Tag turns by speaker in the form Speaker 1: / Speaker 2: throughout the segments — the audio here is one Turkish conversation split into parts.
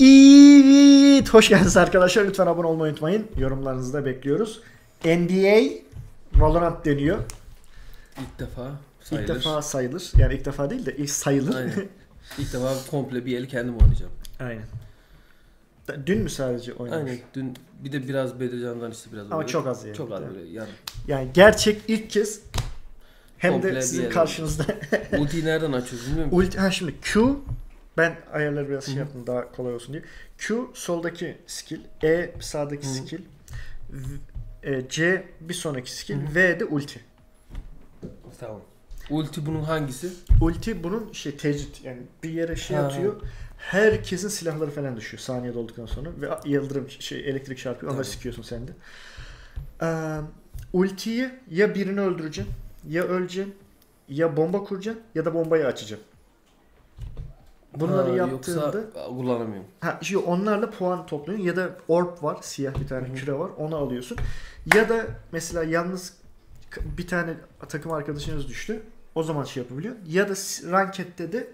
Speaker 1: Evet, hoş geldiniz arkadaşlar. Lütfen abone olmayı unutmayın. Yorumlarınızı da bekliyoruz. NBA Valorant deniyor.
Speaker 2: İlk defa sayılır.
Speaker 1: İlk defa sayılır. Yani ilk defa değil de ilk sayılır.
Speaker 2: Aynen. İlk defa komple bir eli kendim oynayacağım.
Speaker 1: Aynen. Dün mü sadece oynamış?
Speaker 2: Aynen. Dün bir de biraz Bedircan'dan işte biraz
Speaker 1: Ama
Speaker 2: oynadım.
Speaker 1: çok az yani.
Speaker 2: Çok az böyle yarım.
Speaker 1: Yani gerçek ilk kez hem
Speaker 2: Komple
Speaker 1: de sizin karşınızda.
Speaker 2: Ultiyi nereden açıyoruz bilmiyorum.
Speaker 1: Ulti, ha şimdi Q ben ayarları biraz şey
Speaker 2: Hı hı.
Speaker 1: yaptım daha kolay olsun diye. Q soldaki skill, E sağdaki
Speaker 2: Hı hı.
Speaker 1: skill, V- e, C bir sonraki skill,
Speaker 2: Hı hı.
Speaker 1: V de ulti.
Speaker 2: Tamam. Ulti bunun hangisi?
Speaker 1: Ulti bunun şey tecrit yani bir yere şey
Speaker 2: Ha.
Speaker 1: atıyor. Herkesin silahları falan düşüyor saniye dolduktan sonra ve yıldırım şey elektrik çarpıyor. Onları sikiyorsun sen de. Ee, ultiyi ya birini öldüreceksin ya öleceksin ya bomba kuracaksın ya da bombayı açacaksın. Bunları
Speaker 2: Ha,
Speaker 1: yaptığında
Speaker 2: Yoksa kullanamıyorum.
Speaker 1: Ha, işte onlarla puan topluyorsun ya da orb var, siyah bir tane
Speaker 2: Hı hı.
Speaker 1: küre var, onu alıyorsun. Ya da mesela yalnız bir tane takım arkadaşınız düştü. O zaman şey yapabiliyor. Ya da rankette de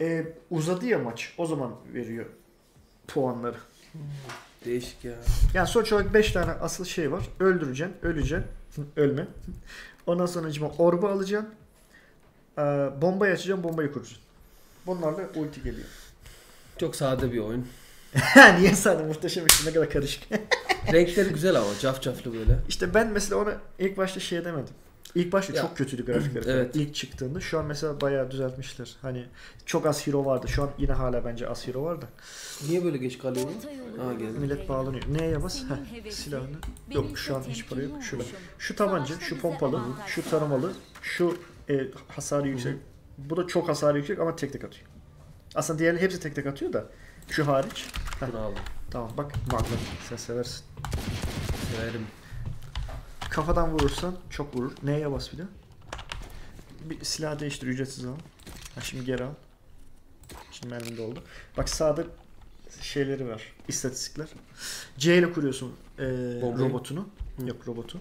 Speaker 1: e, uzadı ya maç. O zaman veriyor puanları.
Speaker 2: Değişik ya.
Speaker 1: Yani sonuç olarak 5 tane asıl şey var. Öldüreceksin, öleceksin, ölme. Ondan sonra orbu alacaksın. e, bombayı açacaksın, bombayı kuracaksın. Bunlarla ulti geliyor.
Speaker 2: Çok sade bir oyun.
Speaker 1: Niye sana muhteşem işte ne kadar karışık.
Speaker 2: Renkleri güzel ama cafcaflı böyle.
Speaker 1: İşte ben mesela ona ilk başta şey demedim. İlk başta
Speaker 2: Ya.
Speaker 1: çok kötüydü grafikleri.
Speaker 2: Evet.
Speaker 1: İlk çıktığında. Şu an mesela bayağı düzeltmişler. Hani çok az hero vardı. Şu an yine hala bence az hero var da.
Speaker 2: Niye böyle geç kalıyor geldi.
Speaker 3: yolunda
Speaker 1: Millet bağlanıyor. Neye bas? Heh, silahını. Yok şu an hiç para yok.
Speaker 3: oluşum.
Speaker 1: Şu tabanca, şu pompalı, şu taramalı, şu e, hasarı yüksek. Bu da çok hasarı yüksek ama tek tek atıyor. Aslında diğerleri hepsi tek tek atıyor da. Şu hariç.
Speaker 2: Bunu aldım.
Speaker 1: Tamam bak Magnum. Sen seversin.
Speaker 2: Severim.
Speaker 1: Kafadan vurursan çok vurur. Neye bas bir de? Bir silah değiştir ücretsiz al. Ha şimdi geri al. Şimdi mermim doldu. Bak sağda şeyleri var. istatistikler. C ile kuruyorsun e,
Speaker 2: Bombayı.
Speaker 1: robotunu.
Speaker 2: Hı.
Speaker 1: Yok robotu.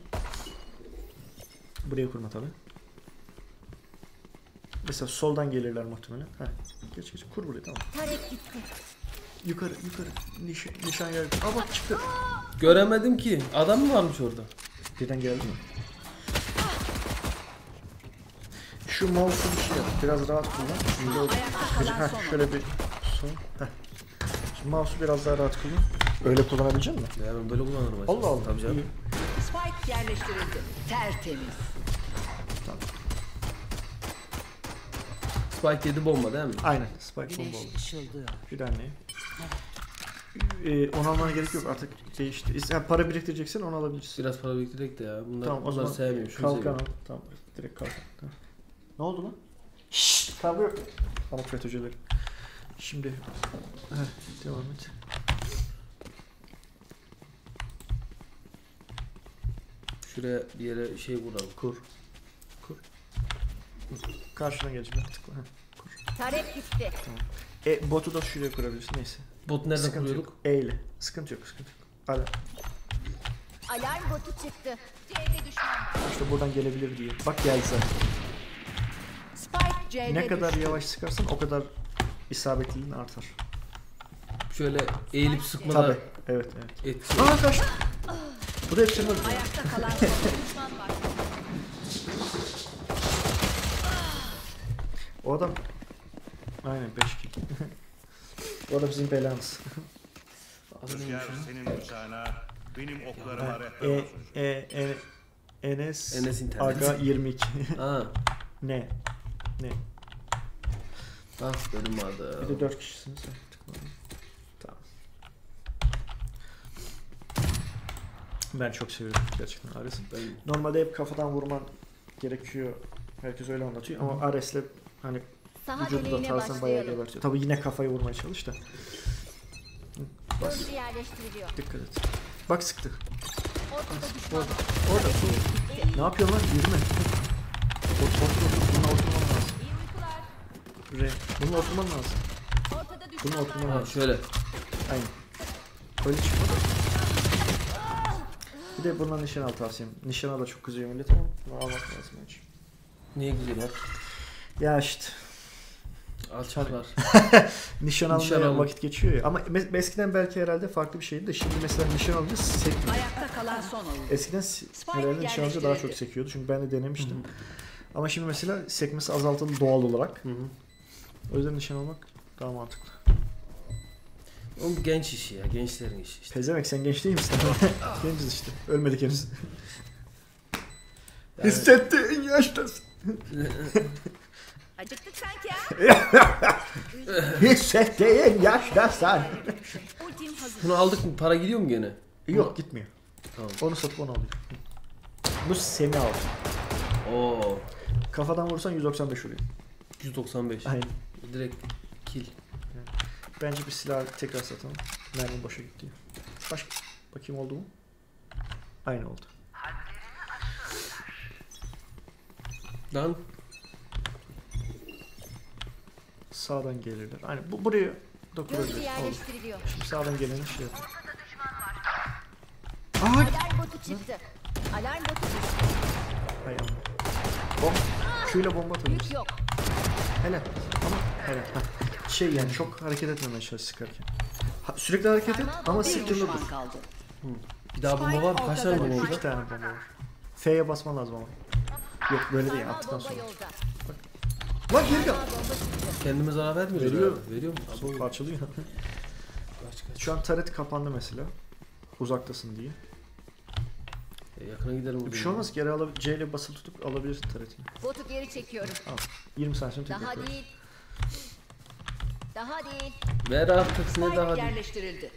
Speaker 1: Buraya kurma tabi. Mesela soldan gelirler muhtemelen. Ha, geç geç kur buraya tamam. Yukarı yukarı. Nişan, nişan yer. Aa bak çıktı.
Speaker 2: Göremedim ki. Adam mı varmış orada?
Speaker 1: Birden geldi mi? Şu mouse'u bir şey yap. Biraz rahat kullan. Heh,
Speaker 3: son.
Speaker 1: şöyle bir son. Heh. Şimdi mouse'u biraz daha rahat kullan. Öyle kullanabilecek misin?
Speaker 2: Ya ben böyle kullanırım.
Speaker 1: Allah. Allah.
Speaker 2: Tabii canım.
Speaker 4: Spike yerleştirildi. Tertemiz.
Speaker 2: Spike 7 bomba değil mi?
Speaker 1: Aynen. Spike bomba oldu. Bir tane. Ee, onu almana gerek yok artık değişti. Yani para biriktireceksin onu alabilirsin.
Speaker 2: Biraz para biriktirdik de ya. Bunlar,
Speaker 1: Tamam o
Speaker 2: bunlar
Speaker 1: zaman
Speaker 2: sevmiyorum. Şunu
Speaker 1: kalkan
Speaker 2: seviyorum.
Speaker 1: al. Tamam direkt kalkan. Tamam. Ne oldu lan? Şşşt kavga yok. Pamuk FETÖ'cüleri. Şimdi heh, devam et.
Speaker 2: Şuraya bir yere şey vuralım.
Speaker 1: Kur. Karşına gelecek. Tıkla. Heh.
Speaker 3: Tarek gitti.
Speaker 1: E, botu da şuraya kurabilirsin neyse.
Speaker 2: Bot nereden
Speaker 1: Sıkıntı
Speaker 2: kuruyorduk?
Speaker 1: yok. E ile. Sıkıntı yok sıkıntı yok. Hala.
Speaker 3: Alarm botu çıktı. C'de düşman.
Speaker 1: İşte buradan gelebilir diye. Bak geldi zaten.
Speaker 4: Spike C'de
Speaker 1: Ne kadar
Speaker 4: düştü.
Speaker 1: yavaş sıkarsan o kadar isabetliliğin artar.
Speaker 2: Şöyle eğilip sıkmadan
Speaker 1: Tabi. Evet evet.
Speaker 2: etkisi.
Speaker 1: Aa kaçtı. Bu da öldü.
Speaker 4: Ayakta kalan son.
Speaker 3: Düşman var.
Speaker 1: O adam Aynen 5 kill. o adam bizim belamız.
Speaker 5: Rüzgar senin bıçağına, benim oklarıma rehber
Speaker 1: e,
Speaker 5: olsun.
Speaker 1: e, e, Enes,
Speaker 2: Enes internet.
Speaker 1: Aga 22.
Speaker 2: Ha.
Speaker 1: ne? Ne?
Speaker 2: Ah benim
Speaker 1: Bir
Speaker 2: vardı.
Speaker 1: de 4 kişisiniz. Tamam. Ben çok seviyorum gerçekten Ares'i. Normalde hep kafadan vurman gerekiyor. Herkes öyle anlatıyor ama Ares'le hani
Speaker 3: Saha
Speaker 1: vücudu da tarsan bayağı gebertiyor. Tabii yine kafayı vurmaya çalış da. Bas. Dikkat et. Bak sıktı.
Speaker 3: Ortada düşman
Speaker 1: Orada. Orada. Ne yapıyorsun lan? Yürüme. Otur otur otur. Bununla oturman lazım.
Speaker 3: İyi uykular.
Speaker 1: Re. Bununla oturman lazım.
Speaker 3: Ortada
Speaker 1: Bununla oturman lazım.
Speaker 2: şöyle.
Speaker 1: Aynen. Öyle çıkma. Bir de bundan nişan al tavsiyem. Nişana da çok kızıyor millet ama bunu almak lazım bence.
Speaker 2: Niye güzel bak.
Speaker 1: Ya işte.
Speaker 2: Alçaklar.
Speaker 1: Nişan almaya
Speaker 2: Nişan alın.
Speaker 1: vakit geçiyor ya. Ama eskiden belki herhalde farklı bir şeydi de şimdi mesela nişan alınca sekmiyor.
Speaker 4: Ayakta kalan son oyuncu.
Speaker 1: Eskiden
Speaker 4: Spike
Speaker 1: herhalde nişan alınca daha çok sekiyordu çünkü ben de denemiştim. Ama şimdi mesela sekmesi azaltıldı doğal olarak.
Speaker 2: Hı hı.
Speaker 1: O yüzden nişan almak daha mantıklı.
Speaker 2: O bir genç işi ya. Gençlerin işi işte.
Speaker 1: Pezemek sen genç değil misin? Genciz işte. Ölmedik henüz.
Speaker 2: Yani-
Speaker 1: Hissettiğin yaştasın.
Speaker 3: Acıktık sanki ya.
Speaker 1: Hissettiğin.
Speaker 3: Ultim hazır.
Speaker 2: Bunu aldık mı? Para gidiyor mu gene?
Speaker 1: Yok gitmiyor.
Speaker 2: Tamam.
Speaker 1: Onu satıp onu alıyor. Bu semi al.
Speaker 2: Oo.
Speaker 1: Kafadan vurursan 195 vuruyor.
Speaker 2: 195.
Speaker 1: Aynen.
Speaker 2: Direkt kill.
Speaker 1: Bence bir silah tekrar satalım. Mermi boşa gitti. Başka bakayım oldu mu? Aynı oldu.
Speaker 2: Lan
Speaker 1: Sağdan gelirler. Aynen bu buraya
Speaker 3: yerleştiriliyor.
Speaker 1: Şimdi sağdan geleni şey yapın.
Speaker 3: Alarm botu çıktı. Alarm botu çıktı.
Speaker 1: Hay Allah. Bom. Şuyla bomba atabiliriz.
Speaker 3: yok.
Speaker 1: Helal. Ama helal. Ha. Şey yani çok hareket etmemeye çalış sıkarken. Ha, sürekli hareket et ama siktirme dur.
Speaker 4: kaldı.
Speaker 2: bir daha bomba var mı? Kaç tane bomba
Speaker 1: İki
Speaker 2: oldu?
Speaker 1: tane bomba var. F'ye basman lazım ama. Yok böyle değil attıktan sonra.
Speaker 3: yolda.
Speaker 1: Lan geri gel.
Speaker 2: Kendime zarar vermiyor.
Speaker 1: Veriyor.
Speaker 2: herhalde. Veriyor mu? Abo.
Speaker 1: Parçalıyor.
Speaker 2: Kaç kaç.
Speaker 1: Şu an taret kapandı mesela. Uzaktasın diye.
Speaker 2: E, yakına gidelim.
Speaker 1: Bir şey olmaz geri alab C ile basılı tutup alabilirsin taretini.
Speaker 3: Botu geri çekiyorum.
Speaker 1: 20 saniye sonra tekrar
Speaker 3: Daha değil. Daha değil.
Speaker 2: Ver artık ne
Speaker 4: Spike
Speaker 2: daha değil.
Speaker 4: yerleştirildi.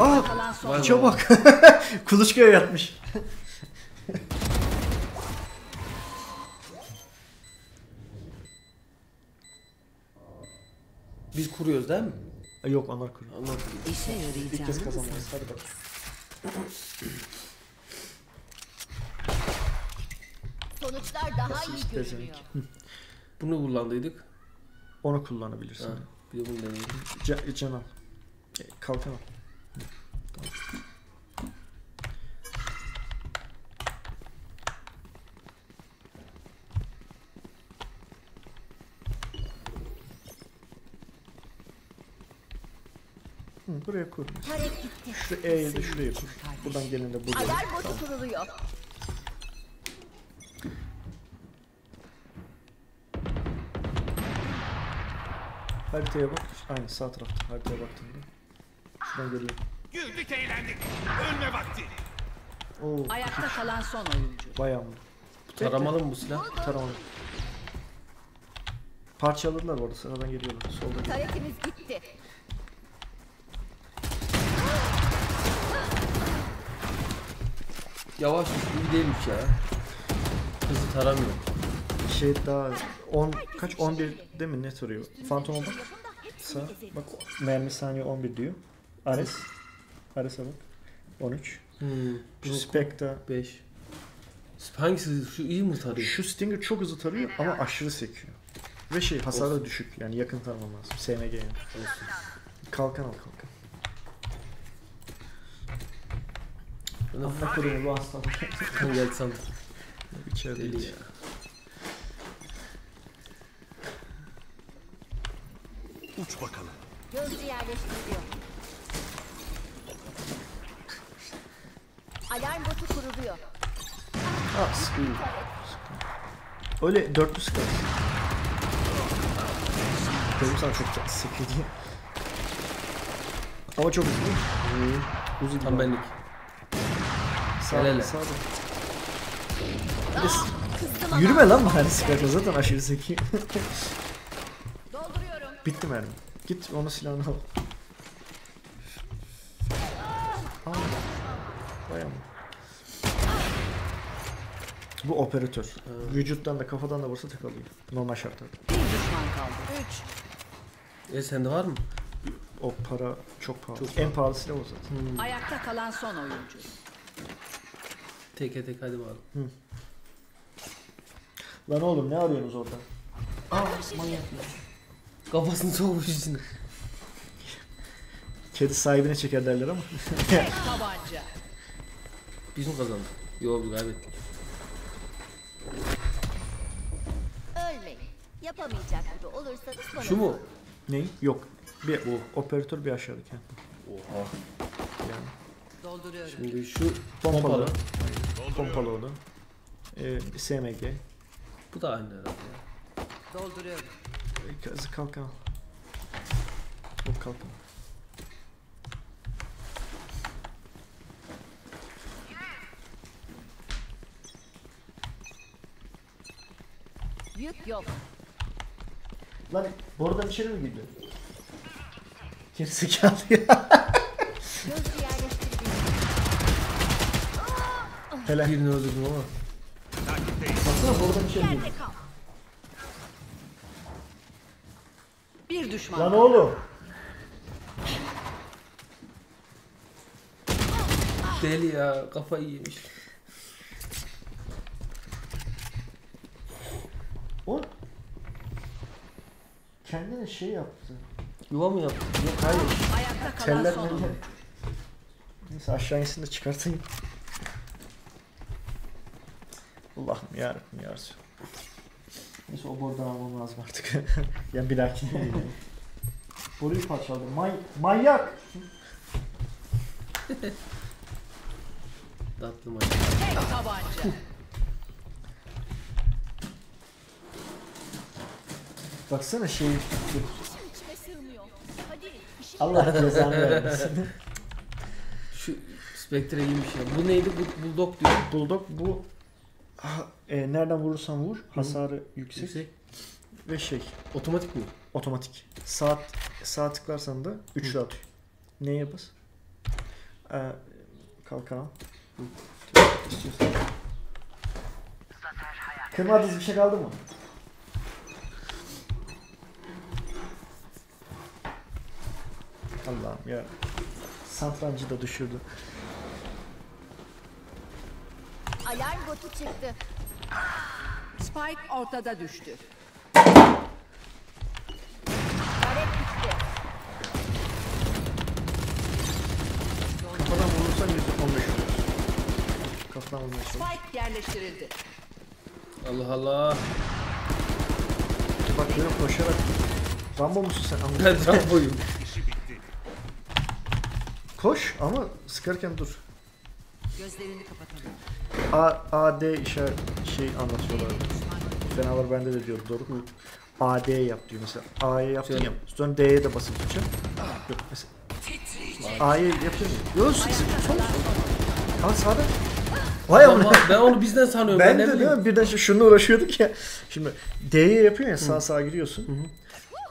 Speaker 1: Aa!
Speaker 2: be.
Speaker 1: Çabuk. Kuluçkaya yatmış.
Speaker 2: Biz kuruyoruz değil mi?
Speaker 1: Ay, Yok onlar kuruyor.
Speaker 2: Anladım.
Speaker 4: İşe
Speaker 1: İlk kez
Speaker 4: yarayacağını
Speaker 1: kazanmayız. Hadi bak.
Speaker 3: Sonuçlar daha iyi görünüyor.
Speaker 2: Bunu kullandıydık.
Speaker 1: Onu kullanabilirsin.
Speaker 2: Ha, bir de bunu deneyelim.
Speaker 1: Can, can al. E, Kalkan al. Hı, buraya kur. Şu E'yi de şuraya kur. Buradan gelin de buraya.
Speaker 3: Alarm botu kuruluyor.
Speaker 1: Haritaya bak. Aynı sağ tarafta. Haritaya baktığında. Şuradan geliyor.
Speaker 5: Güldük eğlendik. Ölme vakti.
Speaker 1: Oo,
Speaker 4: Ayakta kalan son oyuncu.
Speaker 1: bayağı mı?
Speaker 2: Taramalı mı bu silah?
Speaker 1: Taramalı. Parçaladılar bu arada. Sıradan geliyorlar. Solda geliyor.
Speaker 3: Taretimiz gitti.
Speaker 2: Yavaş iyi değilmiş ya. Hızlı taramıyor.
Speaker 1: Şey daha 10 kaç 11 değil mi ne soruyor? Phantom'a bak. Sağ. Bak mermi saniye 11 diyor. Ares. Ares'e bak. 13.
Speaker 2: Hmm.
Speaker 1: Spectre.
Speaker 2: 5. Hangisi? Şu iyi mi tarıyor?
Speaker 1: Şu Stinger çok hızlı tarıyor ama aşırı sekiyor. Ve şey hasarı düşük yani yakın tarama lazım. SMG yani.
Speaker 2: Olsun.
Speaker 1: Kalkan al kalkan.
Speaker 2: Ben de
Speaker 1: Amına koyayım bu
Speaker 2: f***ın geldi sandım.
Speaker 1: İçeride
Speaker 2: Deli
Speaker 1: hiç.
Speaker 2: ya.
Speaker 5: Uç bakalım.
Speaker 3: Gözcü yerleştiriliyor. Alarm botu kuruluyor.
Speaker 1: Ha sıkıyor. Öyle dörtlü sıkar. Dedim sana çok diye. Ama çok. Uzun gibi.
Speaker 2: Tam benlik. Helal.
Speaker 1: sağ. Yürüme lan bari sıkarken zaten aşırı zeki.
Speaker 3: Dolduruyorum.
Speaker 1: Bitti mermi. Git onu silahını al. Bayağı? Bu operatör. Vücuttan da kafadan da vursa tek alıyor. Normal şartlarda.
Speaker 4: Bir düşman kaldı. Üç.
Speaker 2: E sende var mı?
Speaker 1: O para çok pahalı.
Speaker 2: Çok
Speaker 1: en pahalı silah o zaten.
Speaker 4: Ayakta kalan son oyuncu.
Speaker 2: Teke tek hadi bakalım.
Speaker 1: Lan oğlum ne arıyorsunuz orada?
Speaker 2: Kafasını sokmuş içine.
Speaker 1: Kedi sahibine çeker derler ama.
Speaker 4: Tabanca.
Speaker 2: Biz mi kazandık? Yok biz kaybettik.
Speaker 3: Ölmeyin. Yapamayacak gibi olursanız bana
Speaker 2: Şu mu?
Speaker 1: Ney? Yok. Bir operatör bir aşağıdaki.
Speaker 2: Oha.
Speaker 1: Yani
Speaker 4: Dolduruyorum.
Speaker 2: Şimdi şu
Speaker 1: pompalı.
Speaker 2: pompalı.
Speaker 1: Pompalı o da. Ee, SMG.
Speaker 2: Bu da aynı herhalde.
Speaker 4: Dolduruyorum.
Speaker 1: Kazı kalkan. O kalkan.
Speaker 3: Yük yok.
Speaker 1: Lan buradan içeri mi gidiyor? Gerizekalı ya.
Speaker 3: Yerleştirildi.
Speaker 1: Hele.
Speaker 2: Birini öldürdüm ama.
Speaker 1: Baksana içeri gidiyor.
Speaker 3: Yerde kal.
Speaker 4: Bir düşman
Speaker 1: Lan oğlum.
Speaker 2: Deli ya kafayı yemiş.
Speaker 1: O kendine şey yaptı.
Speaker 2: Yuva mı yaptı?
Speaker 1: Yok hayır.
Speaker 4: Ayakta kalan
Speaker 1: Teller
Speaker 4: son.
Speaker 1: Neyse aşağı insin de çıkartayım. Allah'ım yarabbim ya Resul. Neyse o bordan almam lazım artık. yani bir değil yani. Boruyu parçaladım. May manyak!
Speaker 2: Tatlı maç.
Speaker 4: Tek tabanca.
Speaker 1: Baksana
Speaker 3: işi
Speaker 1: Allah cezanı vermesin.
Speaker 2: Şu Spectre iyiymiş ya. Bu neydi? Bu Bulldog diyor.
Speaker 1: Bulldog bu e, nereden vurursan vur hasarı yüksek,
Speaker 2: Yüksek.
Speaker 1: ve şey
Speaker 2: Otomatik mi?
Speaker 1: otomatik. Saat sağ tıklarsan da 3'lü atıyor. Neye bas? Ee, kalkan al. İstiyorsan. Kırmadığınız bir şey kaldı mı? Allah'ım ya. Satrancı da düşürdü.
Speaker 3: Alarm botu çıktı.
Speaker 4: Spike ortada düştü.
Speaker 3: Taret gitti.
Speaker 1: Kafadan vurursan %15 olur. Kafadan çalış.
Speaker 4: Spike yerleştirildi.
Speaker 2: Allah Allah.
Speaker 1: Bak böyle koşarak. Rambo musun sen?
Speaker 2: Ben Rambo'yum.
Speaker 5: Bitti.
Speaker 1: Koş ama sıkarken dur.
Speaker 4: Gözlerini kapatalım.
Speaker 1: A, A, D işaret şey anlatıyorlar. Fenalar bende de diyor doğru. A, D yap diyor mesela. A'ya yaptın
Speaker 2: Şöyle.
Speaker 1: ya. Sonra D'ye de basıp tutacağım. Yok mesela. A'ya yaptın. Yok sık. Son. Ha sağda. Vay
Speaker 2: Ama ben onu bizden sanıyorum.
Speaker 1: Ben
Speaker 2: ne
Speaker 1: de değil mi? Birden şu- şununla uğraşıyorduk ya. Şimdi D'ye yapıyorsun ya sağ sağa giriyorsun.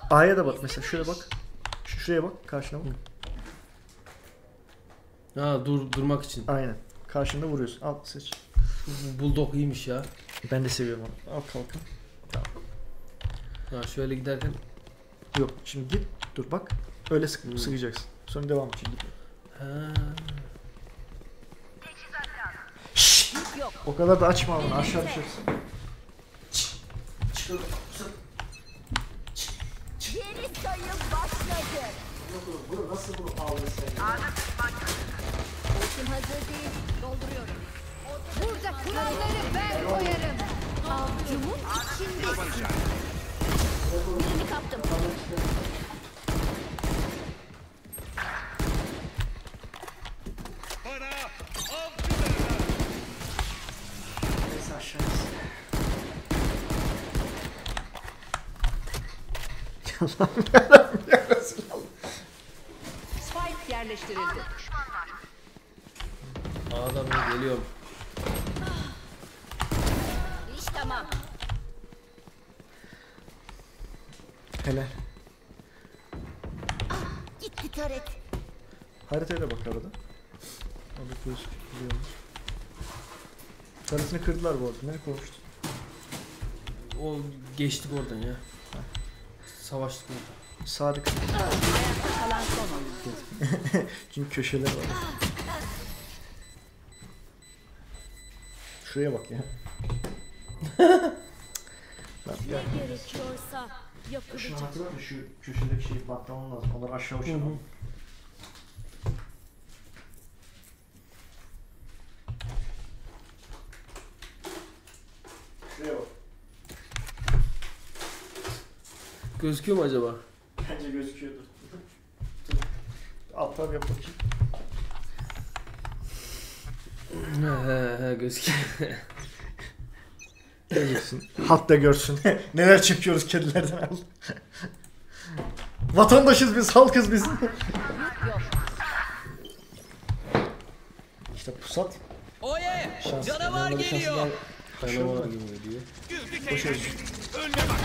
Speaker 1: A'ya da bak mesela şöyle bak. Şu- Şuraya bak karşına bak.
Speaker 2: Ha dur durmak için.
Speaker 1: Aynen. Karşında vuruyorsun. Al seç.
Speaker 2: Bu Bulldog iyiymiş ya.
Speaker 1: Ben de seviyorum onu. Al kalkın.
Speaker 2: Ha şöyle giderken.
Speaker 1: Yok şimdi git dur bak. Öyle sık
Speaker 2: Hmm.
Speaker 1: sıkacaksın. Sonra devam et. Şimdi.
Speaker 2: Ha.
Speaker 1: O kadar da açma onu aşağı düşersin.
Speaker 3: Geri sayım başladı.
Speaker 1: Bunu nasıl bunu?
Speaker 3: Ultim hazır değil. Burada kuralları ben koyarım. Avcumun içindesin. Birini kaptım.
Speaker 5: Bana av biberler.
Speaker 1: Neyse aşağı insin. Allah'ım yarabbim ya Resulallah.
Speaker 4: Spike yerleştirildi.
Speaker 2: Adam ya, geliyorum.
Speaker 3: İş tamam.
Speaker 1: Helal.
Speaker 3: Gitti taret.
Speaker 1: Haritaya da bak arada. Orada gözüküyormuş. Taretini kırdılar bu arada. Ne konuştun?
Speaker 2: O geçtik oradan ya. Savaştık orada.
Speaker 1: Sadık.
Speaker 4: Ayakta kalan son oyuncu.
Speaker 1: Çünkü köşeler var. Şuraya bak ya.
Speaker 3: Ne gerekiyorsa
Speaker 1: Şunu
Speaker 3: yapılacak.
Speaker 1: hatırlar mısın? Şu köşedeki şeyi patlamam lazım. Onlar aşağı Hı hı. uçuralım. Şuraya bak.
Speaker 2: Gözüküyor mu acaba?
Speaker 1: Bence gözüküyordur. Dur. Alt tab yap bakayım
Speaker 2: gözüküyor.
Speaker 1: Gözüksün. Halk da görsün. Neler çekiyoruz kedilerden al. Vatandaşız biz, halkız biz. İşte pusat.
Speaker 6: Oye!
Speaker 1: Şans.
Speaker 6: Canavar geliyor.
Speaker 1: var.
Speaker 2: Canavar gibi diyor.
Speaker 5: Önüne bak.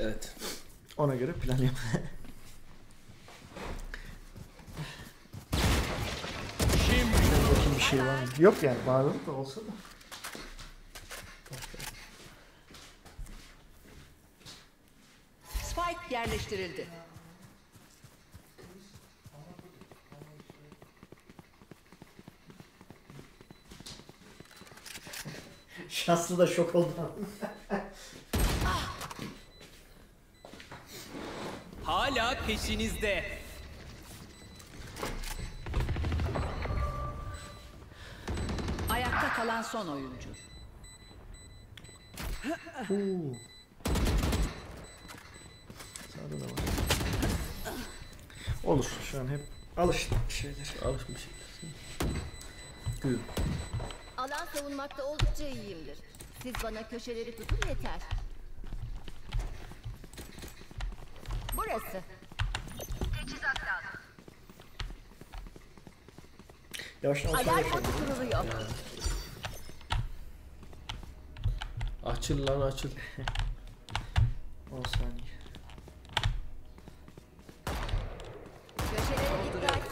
Speaker 2: Evet.
Speaker 1: Ona göre plan yap.
Speaker 5: Şimdi
Speaker 1: Bakayım bir şey var mı? Yok yani bağırıp da olsa da.
Speaker 4: Spike yerleştirildi.
Speaker 1: Şanslı da şok oldu.
Speaker 6: Hala peşinizde.
Speaker 4: Kalan son oyuncu.
Speaker 1: Oo. Sağda da var. Olur şu an hep alıştık bir şeyler.
Speaker 2: Alışmış. Gül.
Speaker 3: Alan savunmakta oldukça iyiyimdir. Siz bana köşeleri tutun yeter. Burası.
Speaker 1: Yavaştan olsa
Speaker 3: Alarm
Speaker 1: yapalım.
Speaker 3: botu kuruluyor.
Speaker 2: Açıl lan açıl.
Speaker 1: 10 saniye.
Speaker 3: Köşelere dikkat.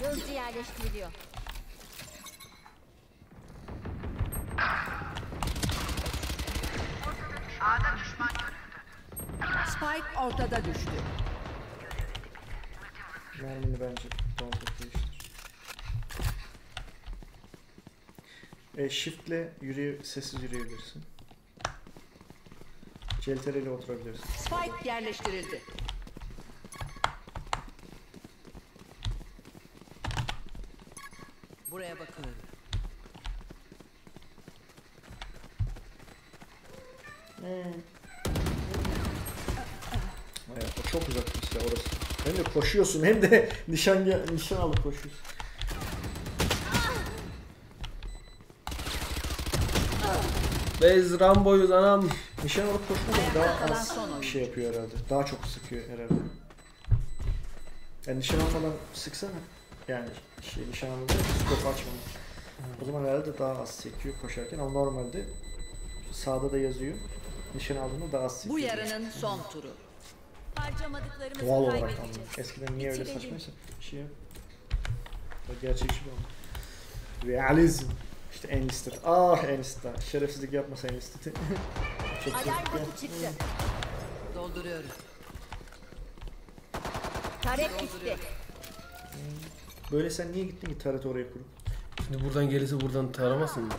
Speaker 3: Gözcü yerleştiriliyor.
Speaker 4: Spike ortada düştü.
Speaker 1: Mermini bence doldur değiştir. E, shift'le yürüye, sessiz yürüyebilirsin. CTRL ile oturabilirsin.
Speaker 4: Spike yerleştirildi. Buraya bakıyorum.
Speaker 1: Evet, o çok uzak bir silah orası. Hem de koşuyorsun hem de nişan nişan alıp koşuyorsun.
Speaker 2: Biz Rambo'yuz anam.
Speaker 1: Nişan alıp
Speaker 4: Ayakta
Speaker 1: daha az bir şey yapıyor herhalde. Daha çok sıkıyor herhalde. Yani nişan almadan sıksana. Yani şey nişan almadan skop açmadan. O zaman herhalde daha az sekiyor koşarken ama normalde sağda da yazıyor. Nişan aldığında daha az sekiyor.
Speaker 4: Bu yarının son turu.
Speaker 3: Harcamadıklarımızı
Speaker 1: Doğal olarak anladım. Eskiden niye öyle saçmaysa şey yap. Gerçekçi bir oldu. Realizm. İşte en listed. Ah en listed. Şerefsizlik yapmasa en listed. Çok
Speaker 3: Alarm botu çıktı.
Speaker 4: Dolduruyorum.
Speaker 3: Tarek gitti.
Speaker 1: Böyle sen niye gittin ki taret oraya kurup?
Speaker 2: Şimdi buradan gelirse buradan taramasın mı?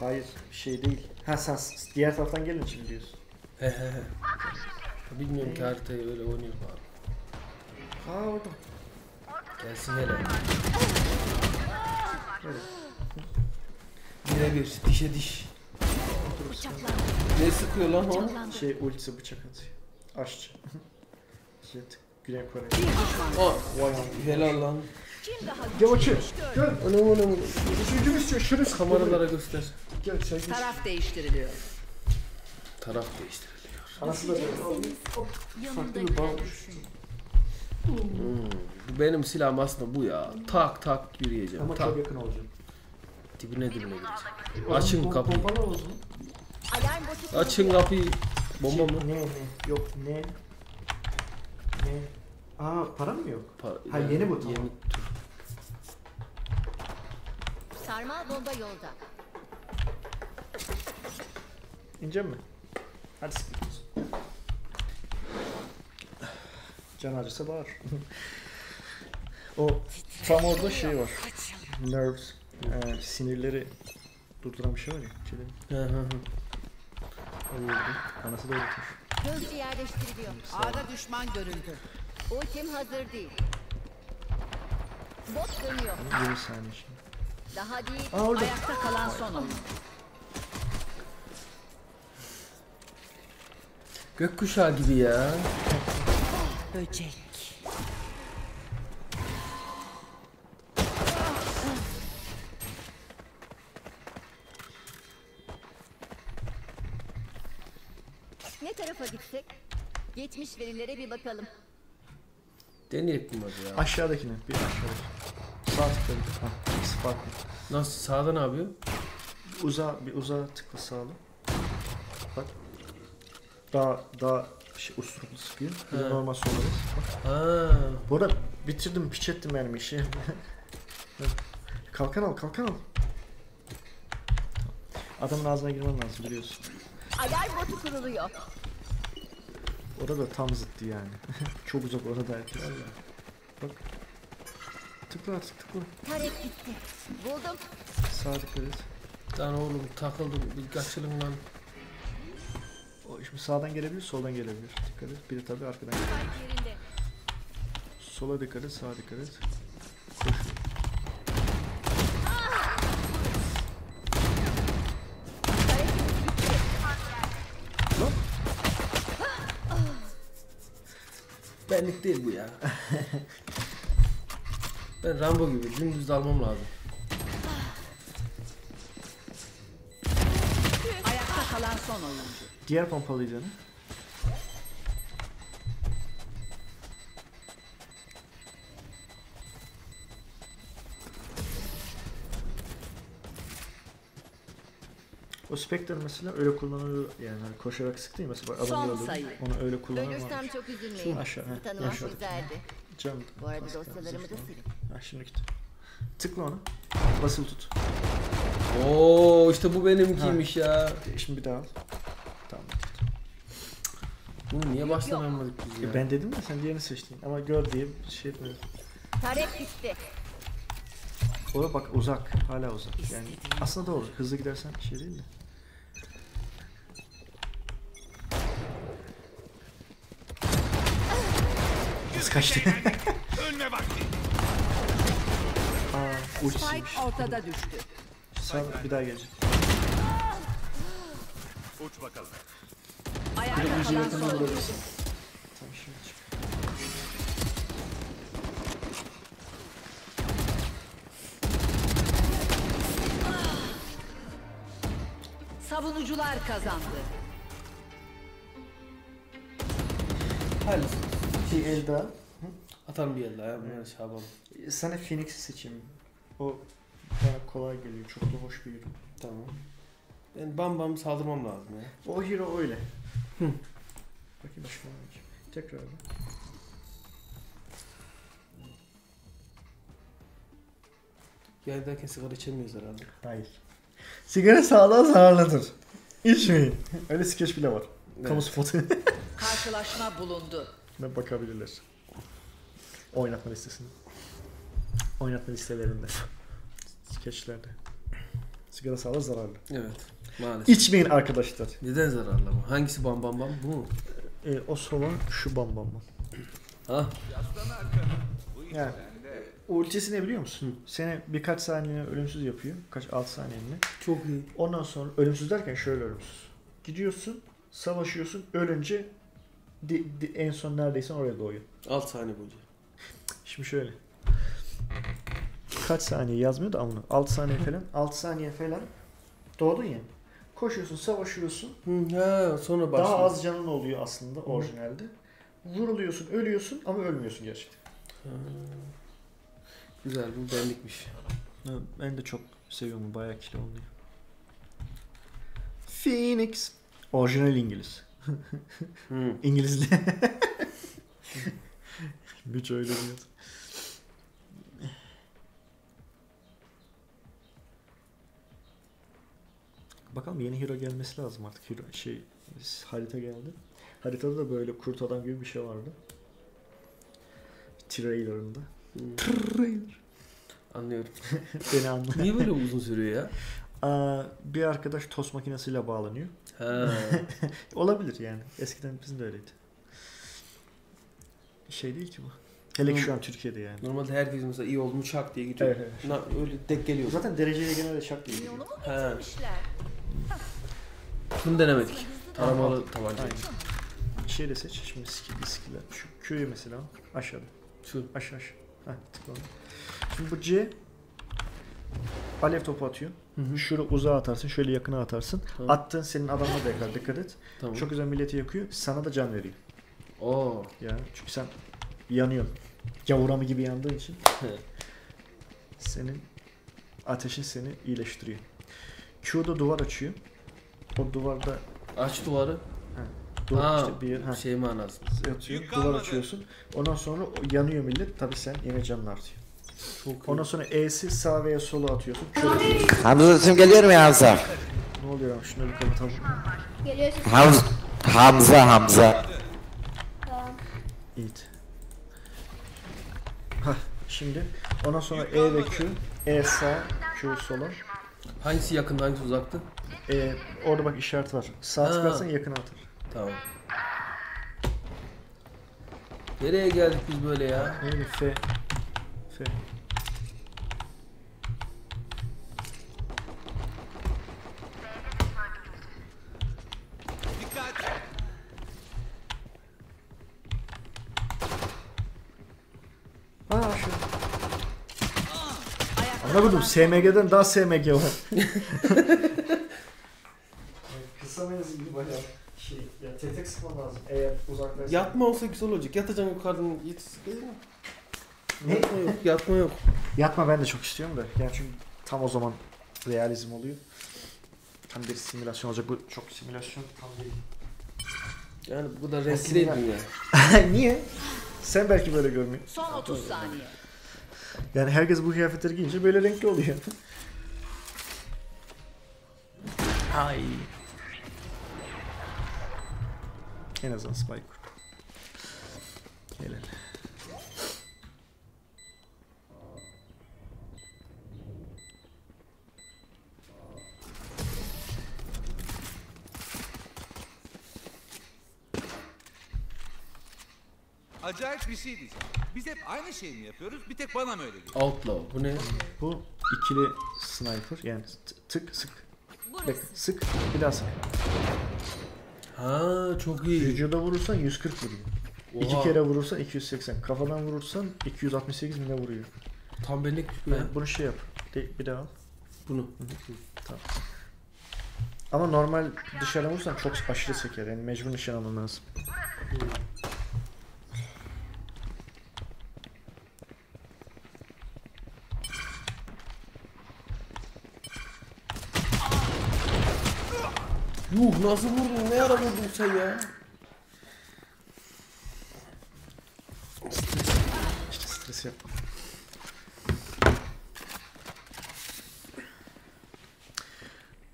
Speaker 1: Hayır şey değil. Ha sen diğer taraftan gelin şimdi diyorsun.
Speaker 2: He he he. Bilmiyorum ki haritayı öyle oynuyor abi.
Speaker 1: Ha orada.
Speaker 2: Gelsin hele. Birebir dişe diş. Ne sıkıyor lan o?
Speaker 1: Şey ultisi bıçak atıyor. Aşçı. Jet. Güney Kore.
Speaker 4: Bir düşman.
Speaker 2: O
Speaker 1: Vay
Speaker 2: helal lan.
Speaker 3: Kim daha
Speaker 1: Gel bakayım. Gel.
Speaker 2: Anam anam. anam.
Speaker 1: Üçüncü istiyor. Şerefsiz.
Speaker 2: Kameralara göster.
Speaker 1: Gel sen git.
Speaker 4: Taraf değiştiriliyor.
Speaker 2: Taraf değiştiriliyor.
Speaker 1: Anası da böyle.
Speaker 3: yanımda
Speaker 1: bir bağ.
Speaker 2: Hmm. Benim silahım aslında bu ya. Tak tak yürüyeceğim.
Speaker 1: Ama
Speaker 2: tak.
Speaker 1: çok yakın olacak.
Speaker 2: Dibine dibine gireceğim. Açın kapıyı. Açın kapıyı. Bomba mı?
Speaker 1: Ne ne? Yok ne? Ne? Aa para mı yok?
Speaker 2: Pa-
Speaker 1: Ha, yeni bu, tamam.
Speaker 2: Yeni tür.
Speaker 3: Sarmal bomba yolda.
Speaker 1: İnce mi? Hadi siktir. Can acısa bağır. o tam orada şey var. Nerves. Ee, sinirleri durduran bir şey var ya. Çelebi. Anası da öğretmiş.
Speaker 3: Gözcü yerleştiriliyor.
Speaker 4: A'da düşman görüldü.
Speaker 3: Ultim hazır değil. Bot dönüyor.
Speaker 1: 20 saniye şimdi.
Speaker 3: Daha değil.
Speaker 1: Aa orada.
Speaker 4: Ayakta kalan son oyuncu.
Speaker 2: Gökkuşağı gibi ya.
Speaker 4: Böcek.
Speaker 3: Geçmiş verilere bir bakalım.
Speaker 2: Deneyek mi hadi ya?
Speaker 1: Aşağıdakine. Bir aşağıdaki. Sağ tıkla bir. Ha, ikisi farklı.
Speaker 2: Nasıl sağda ne yapıyor?
Speaker 1: Uzağa, bir uzağa tıkla sağlı. Bak. Daha, daha şey, usturuplu sıkıyor. Bir de normal sola. Bak.
Speaker 2: Ha.
Speaker 1: Bu arada bitirdim, piç ettim yani işi. kalkan al, kalkan al. Adamın ağzına girmen lazım biliyorsun.
Speaker 3: Alarm botu kuruluyor.
Speaker 1: Orada tam zıttı yani. Çok uzak orada herkes. Bak. Tıkla artık tıkla.
Speaker 3: Tarek gitti. Buldum.
Speaker 1: Sağa dikkat et.
Speaker 2: Lan oğlum takıldım. Bir kaçırın lan.
Speaker 1: O şimdi sağdan gelebilir, soldan gelebilir. Dikkat et. Biri tabii arkadan gelebilir.
Speaker 3: Yerinde.
Speaker 1: Sola dikkat et, sağa dikkat et. Koş. Lan.
Speaker 2: Benlik değil bu ya. ben Rambo gibi dümdüz almam lazım.
Speaker 4: Ayakta kalan son oyuncu.
Speaker 1: Diğer pompalıydı O Spectre mesela öyle kullanılıyor yani hani koşarak sıktı ya mesela bak. Onu öyle kullanan
Speaker 3: Ölürsem
Speaker 1: varmış.
Speaker 3: çok üzülmeyin.
Speaker 1: Aşağı, he,
Speaker 3: Tanımak
Speaker 1: aşağı.
Speaker 3: güzeldi.
Speaker 1: Can.
Speaker 3: Bu arada dosyalarımı da silin.
Speaker 1: Ha şimdi git. Tıkla ona. Basılı tut.
Speaker 2: Oo işte bu benimkiymiş ya.
Speaker 1: E, Şimdi bir daha al. Tamam.
Speaker 2: Bunu niye baştan almadık biz
Speaker 1: E,
Speaker 2: ya?
Speaker 1: ben dedim de sen diğerini seçtin ama gör diye bir şey etmiyorum.
Speaker 3: Tarek gitti.
Speaker 1: Orada bak uzak. Hala uzak. Yani aslında doğru. Hızlı gidersen şey değil de. Nasıl kaçtı?
Speaker 5: Ölme vakti.
Speaker 1: Aa, ultisiymiş.
Speaker 4: Spike ortada düştü.
Speaker 1: Sağ bir daha gelecek.
Speaker 5: Uç bakalım.
Speaker 4: Ayakta kalan son.
Speaker 1: Tamam şimdi çık.
Speaker 4: Savunucular kazandı.
Speaker 2: Hayır.
Speaker 1: Bir el daha.
Speaker 2: Atalım bir elde ya. Bunları şey yapalım.
Speaker 1: Sana Phoenix'i seçeyim. O bana kolay geliyor. Çok da hoş bir ürün.
Speaker 2: Tamam. Ben bam bam saldırmam lazım ya.
Speaker 1: O hero öyle.
Speaker 2: Hı.
Speaker 1: Bakayım şu an. Tekrar.
Speaker 2: Yerdeyken sigara içemiyoruz herhalde.
Speaker 1: Hayır. Sigara sağlığa zararlıdır. İçmeyin. Öyle skeç bile var. Kamu
Speaker 2: Evet.
Speaker 1: spotu.
Speaker 4: Karşılaşma bulundu.
Speaker 1: Ne bakabilirler. Oynatma listesinde. Oynatma listelerinde. Skeçlerde. Sigara sağlığa zararlı.
Speaker 2: Evet. Maalesef.
Speaker 1: İçmeyin arkadaşlar.
Speaker 2: Neden zararlı bu? Hangisi bam bam bam? Bu mu?
Speaker 1: Ee, o sola şu bam bam bam.
Speaker 2: Ha?
Speaker 1: Yani ultisi ne biliyor musun? Seni birkaç saniyene ölümsüz yapıyor. Kaç 6 saniyene.
Speaker 2: Çok iyi.
Speaker 1: Ondan sonra ölümsüz derken şöyle ölümsüz. Gidiyorsun, savaşıyorsun, ölünce di- di- en son neredeyse oraya doğuyor.
Speaker 2: 6 saniye boyunca.
Speaker 1: Şimdi şöyle. Kaç saniye yazmıyor da ama 6 saniye falan. 6 saniye falan doğdun ya. Koşuyorsun, savaşıyorsun.
Speaker 2: Hı, ha, sonra başlıyor.
Speaker 1: Daha az canın oluyor aslında orijinalde. Vuruluyorsun, ölüyorsun ama ölmüyorsun gerçekten.
Speaker 2: Ha. Güzel bu benlikmiş.
Speaker 1: Ben de çok seviyorum. Bayağı kilo oluyor. Phoenix. Orijinal İngiliz.
Speaker 2: Hı.
Speaker 1: İngilizli. Güç öyle diyor. Bakalım yeni hero gelmesi lazım artık. Hero, şey harita geldi. Haritada da böyle kurt adam gibi bir şey vardı. Trailer'ında.
Speaker 2: Hı.
Speaker 1: Trailer.
Speaker 2: Anlıyorum.
Speaker 1: Beni anla.
Speaker 2: Niye böyle uzun sürüyor ya?
Speaker 1: Aa, bir arkadaş tost makinesiyle bağlanıyor.
Speaker 2: Ha.
Speaker 1: Olabilir yani. Eskiden bizim de öyleydi. Şey değil ki bu. Hele ki şu an Türkiye'de yani.
Speaker 2: Normalde herkes mesela iyi oldu mu şak diye gidiyor.
Speaker 1: Evet, evet.
Speaker 2: Na, öyle denk geliyor.
Speaker 1: Zaten dereceye genelde şak.
Speaker 3: Yolu mu
Speaker 2: He. Bunu denemedik. Taramalı tabanca.
Speaker 1: Aynen. Şey de seç. Şimdi skill, skill'ler. Şu Q'yu mesela aşağıda.
Speaker 2: Şu.
Speaker 1: Aşağı aşağı. Heh tıkla ona. Şimdi bu C alev topu atıyor.
Speaker 2: Hı hı.
Speaker 1: Şunu uzağa atarsın, şöyle yakına atarsın.
Speaker 2: Tamam.
Speaker 1: Attığın senin adamına da yakar. Dikkat et.
Speaker 2: Tamam.
Speaker 1: Çok güzel milleti yakıyor. Sana da can veriyor.
Speaker 2: Oo.
Speaker 1: Ya çünkü sen yanıyorsun. Gavuramı gibi yandığın için
Speaker 2: He.
Speaker 1: senin ateşin seni iyileştiriyor. Q'da duvar açıyor. O duvarda
Speaker 2: Aç duvarı.
Speaker 1: duvar
Speaker 2: Ha,
Speaker 1: işte bir yer ha,
Speaker 2: Şey manası.
Speaker 1: atıyor.
Speaker 5: Yük
Speaker 1: Duvar açıyorsun. Ondan sonra yanıyor millet. Tabi sen yine canın artıyor.
Speaker 2: Çok
Speaker 1: Ondan sonra E'si sağ veya sola atıyorsun.
Speaker 7: Hamza sesim geliyor mu ya Hamza?
Speaker 1: Ne oluyor ya? Şunları bir kapatalım.
Speaker 8: Geliyor.
Speaker 7: Hamza, Hamza, Hamza.
Speaker 8: Tamam.
Speaker 1: Hah şimdi ondan sonra E ve Q. E sağ, Q sola.
Speaker 2: Hangisi yakın hangisi uzaktı?
Speaker 1: E, orada bak işaret var. Sağ
Speaker 2: Ha.
Speaker 1: tıklarsan yakına atar.
Speaker 2: Tamam. Nereye geldik biz böyle ya?
Speaker 1: Ne bileyim F. F.
Speaker 4: Son
Speaker 1: SMG'den daha SMG var. Kısa menzilli bayağı şey ya tetek sıkman lazım eğer uzaklaşsan.
Speaker 2: Yatma olsa güzel olacak. Yatacaksın yukarıdan yetiş.
Speaker 1: Ne?
Speaker 2: Yatma yok. Yatma yok.
Speaker 1: Yatma ben de çok istiyorum da. Yani çünkü tam o zaman realizm oluyor. Tam bir simülasyon olacak. Bu çok simülasyon tam değil.
Speaker 2: Yani bu kadar renkli değil dünya.
Speaker 1: Niye? Sen belki böyle görmüyorsun.
Speaker 4: Son 30 saniye.
Speaker 1: Yani herkes bu kıyafetleri giyince böyle renkli oluyor. Ay. En azından Spike. Helal.
Speaker 5: Acayip bir şey diyeceğim. Biz hep aynı şeyi mi yapıyoruz? Bir tek bana mı öyle geliyor?
Speaker 2: Outlaw. Bu ne?
Speaker 1: Bu ikili sniper yani tık sık. Bak sık bir daha sık.
Speaker 2: Ha çok iyi.
Speaker 1: Vücuda vurursan 140 vuruyor. İki
Speaker 2: Oha.
Speaker 1: kere vurursan 280. Kafadan vurursan 268 mi ne vuruyor?
Speaker 2: Tam benlik.
Speaker 1: Yani bunu şey yap. De- bir daha al.
Speaker 2: Bunu.
Speaker 1: Tamam. Ama normal dışarı vursan çok aşırı seker. Yani mecbur nişan alman lazım.
Speaker 2: Yuh nasıl vurdun? Ne ara vurdun sen ya?
Speaker 1: İşte stres yapma.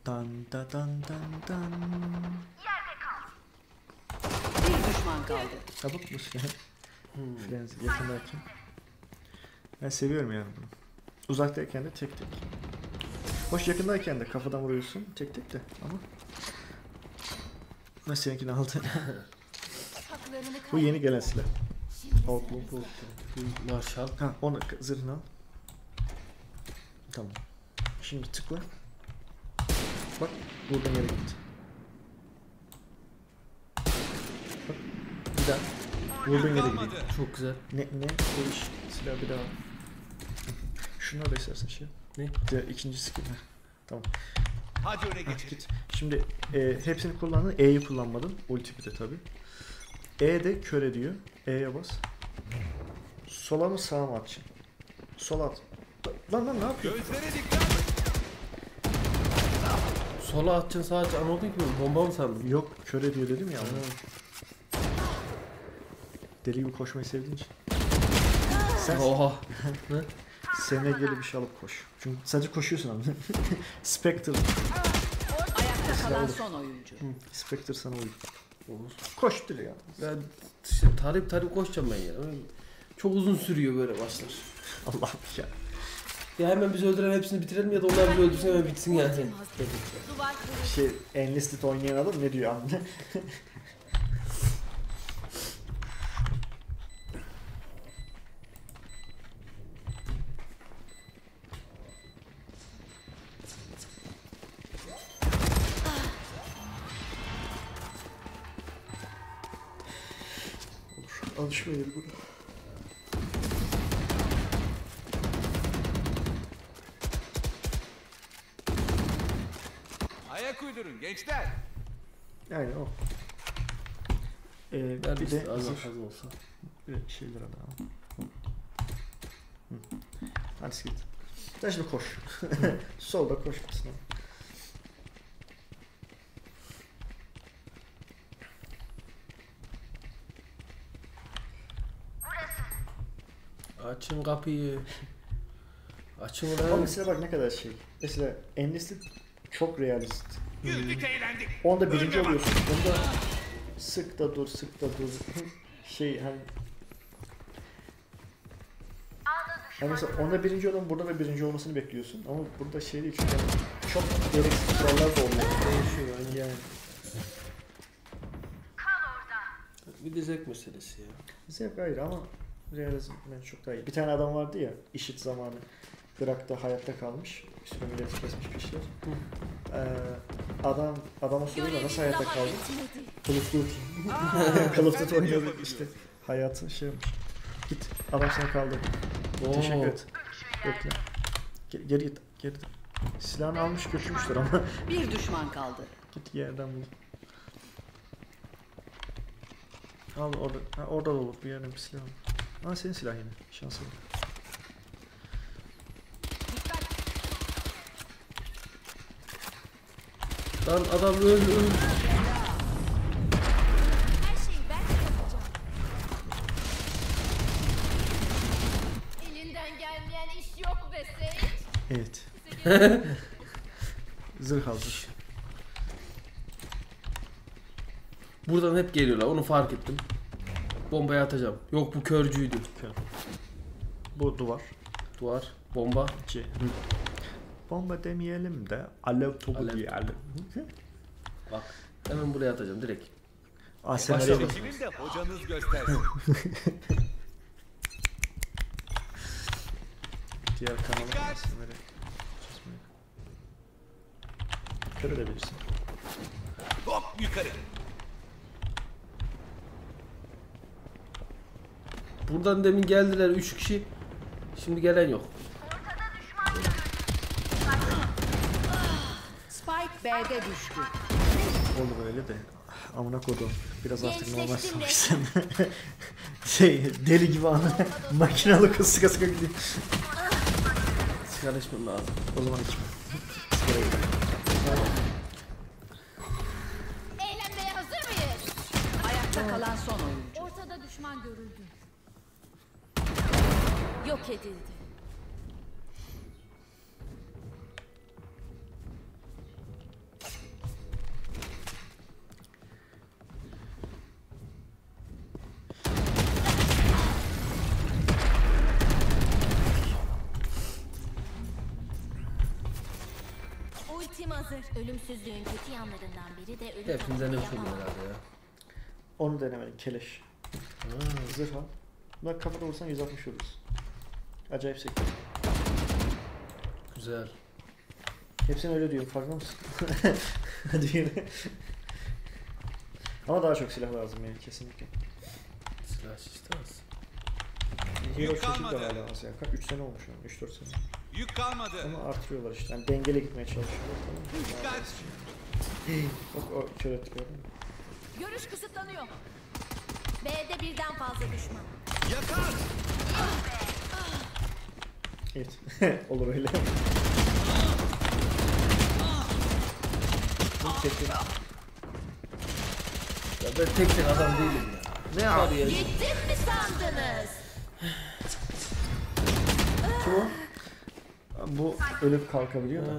Speaker 1: Dan da dan dan dan.
Speaker 4: Bir düşman kaldı.
Speaker 1: Çabuk mu silah? Frenzy yakındayken. Ben seviyorum yani bunu. Uzaktayken de tek tek. Hoş yakındayken de kafadan vuruyorsun tek tek de ama. Nasıl seninkini aldı? Bu yeni gelen silah. Outlaw bu.
Speaker 2: Marshall.
Speaker 1: Ha onu zırhını al. Tamam. Şimdi tıkla. Bak buradan yere gitti. Bak bir daha. Vurduğun yere gidiyor.
Speaker 2: Çok güzel.
Speaker 1: Ne ne o iş silah bir daha. Şunları da istersen şey.
Speaker 2: Ne?
Speaker 1: Diğer ikinci skill. Heh, Tamam.
Speaker 5: Hadi öne geçelim.
Speaker 1: git. Şimdi e, hepsini kullandın. E'yi kullanmadın. Ulti bir de tabi. E de kör ediyor. E'ye bas. Sola mı sağa mı atacaksın? Sola at. Lan lan ne yapıyorsun?
Speaker 5: Gözlere dikkat.
Speaker 2: Sola atacaksın atacaksın. Anladın ki bomba mı sandın?
Speaker 1: Yok kör ediyor dedim ya. Deli gibi koşmayı sevdiğin için. Sen
Speaker 2: Oha.
Speaker 1: SMG'li bir şey alıp koş. Çünkü sadece koşuyorsun ama. Spectre.
Speaker 4: Ayakta kalan son oyuncu.
Speaker 1: Spectre sana uyuyor.
Speaker 2: Olur.
Speaker 1: Koştur ya.
Speaker 2: Ben işte tarif tarif koşacağım ben ya. Çok uzun sürüyor böyle başlar.
Speaker 1: Allah'ım ya.
Speaker 2: Ya hemen biz öldüren hepsini bitirelim ya da onlar bizi öldürsün hemen bitsin yani.
Speaker 1: Şey Enlisted oynayan adam ne diyor anne?
Speaker 5: Uydurun gençler.
Speaker 1: Yani o. Ee, bir
Speaker 2: bir
Speaker 1: de
Speaker 2: az olsa.
Speaker 1: Bir şeyler alalım. Hı. Hadi git. Sen şimdi koş. Solda koş aslında.
Speaker 2: Açın kapıyı. Açın
Speaker 1: Ama
Speaker 2: lan.
Speaker 1: mesela bak ne kadar şey. Mesela endisi çok realist.
Speaker 5: Güldük eğlendik.
Speaker 1: Onda birinci oluyorsun. Onda sık da dur, sık da dur. şey hani yani mesela onda birinci olan burada da birinci olmasını bekliyorsun ama burada şey değil çünkü yani çok gereksiz kurallar da oluyor. Değişiyor yani. yani.
Speaker 2: Bir de zevk meselesi ya.
Speaker 1: Zevk ayrı ama realizm bence çok daha iyi. Bir tane adam vardı ya işit zamanı. Irak'ta hayatta kalmış. Üstüne milleti kesmiş peşler. Ee, adam adama soruyorlar nasıl hayatta kaldın? Call of Duty. Call of Duty oynadık işte. Hayatın şey. Git. Adam seni kaldırdı. Teşekkür et. Bekle. Geri, geri git. Geri git. Silahını almış götürmüşler ama
Speaker 4: Bir düşman kaldı.
Speaker 1: git yerden bul. Al orada. Ha, orada da olur. Bir yerden bir silah al. Aa senin silah yine. Şanslı.
Speaker 2: Lan adam öl öl.
Speaker 1: Evet. Zırh hazır.
Speaker 2: Buradan hep geliyorlar onu fark ettim. Bombayı atacağım. Yok bu körcüydü.
Speaker 1: Bu duvar.
Speaker 2: Duvar, bomba.
Speaker 1: C. Bomba demeyelim de alev topu
Speaker 2: Alev
Speaker 1: diyelim.
Speaker 2: Bak hemen buraya atacağım direkt.
Speaker 1: Aa
Speaker 2: Başla.
Speaker 5: Seçimin de hocanız göstersin.
Speaker 1: diğer kanala isimleri çizmeyi. Kör edebilirsin.
Speaker 5: Hop yukarı.
Speaker 2: Buradan demin geldiler 3 kişi. Şimdi gelen yok.
Speaker 4: Spike B'de düştü.
Speaker 1: Olur öyle de. Amına kodum. Biraz artık normal savaşsan. şey deli gibi anı. Makinalı kız sıka sıka gidiyor.
Speaker 2: Sigara içmem lazım.
Speaker 1: O zaman içme. Sigara gidelim.
Speaker 3: Eğlenmeye hazır mıyız?
Speaker 4: Ayakta kalan son oyuncu.
Speaker 3: Ortada düşman görüldü. Yok edildi. Ölümsüzlüğün kötü yanlarından biri de ölüm taklidi
Speaker 2: öpüyorum
Speaker 3: yapamam.
Speaker 2: herhalde ya.
Speaker 1: Onu denemedim. Keleş. Zırh al. Bak kafada vursan 160 vururuz. Acayip sekti.
Speaker 2: Güzel.
Speaker 1: Hepsini öyle diyorum farkında mısın? Hadi yine. Ama daha çok silah lazım yani kesinlikle.
Speaker 2: Silah şişti az.
Speaker 1: De
Speaker 5: kalmadı.
Speaker 1: hala az ya. Kaç 3 sene olmuş yani 3-4 sene.
Speaker 5: Yük kalmadı.
Speaker 1: Ama artırıyorlar işte. Yani dengeli gitmeye çalışıyorlar.
Speaker 5: Dikkat.
Speaker 1: Bak o gördün mü?
Speaker 3: Görüş kısıtlanıyor. B'de birden fazla düşman.
Speaker 5: Yakar.
Speaker 1: Evet. Olur öyle. Bu çekim.
Speaker 2: Ya ben tek tek adam değilim ya. Ne ya?
Speaker 3: Gittim mi sandınız?
Speaker 1: Kim o? Bu ölüp kalkabiliyor da.
Speaker 2: Ha,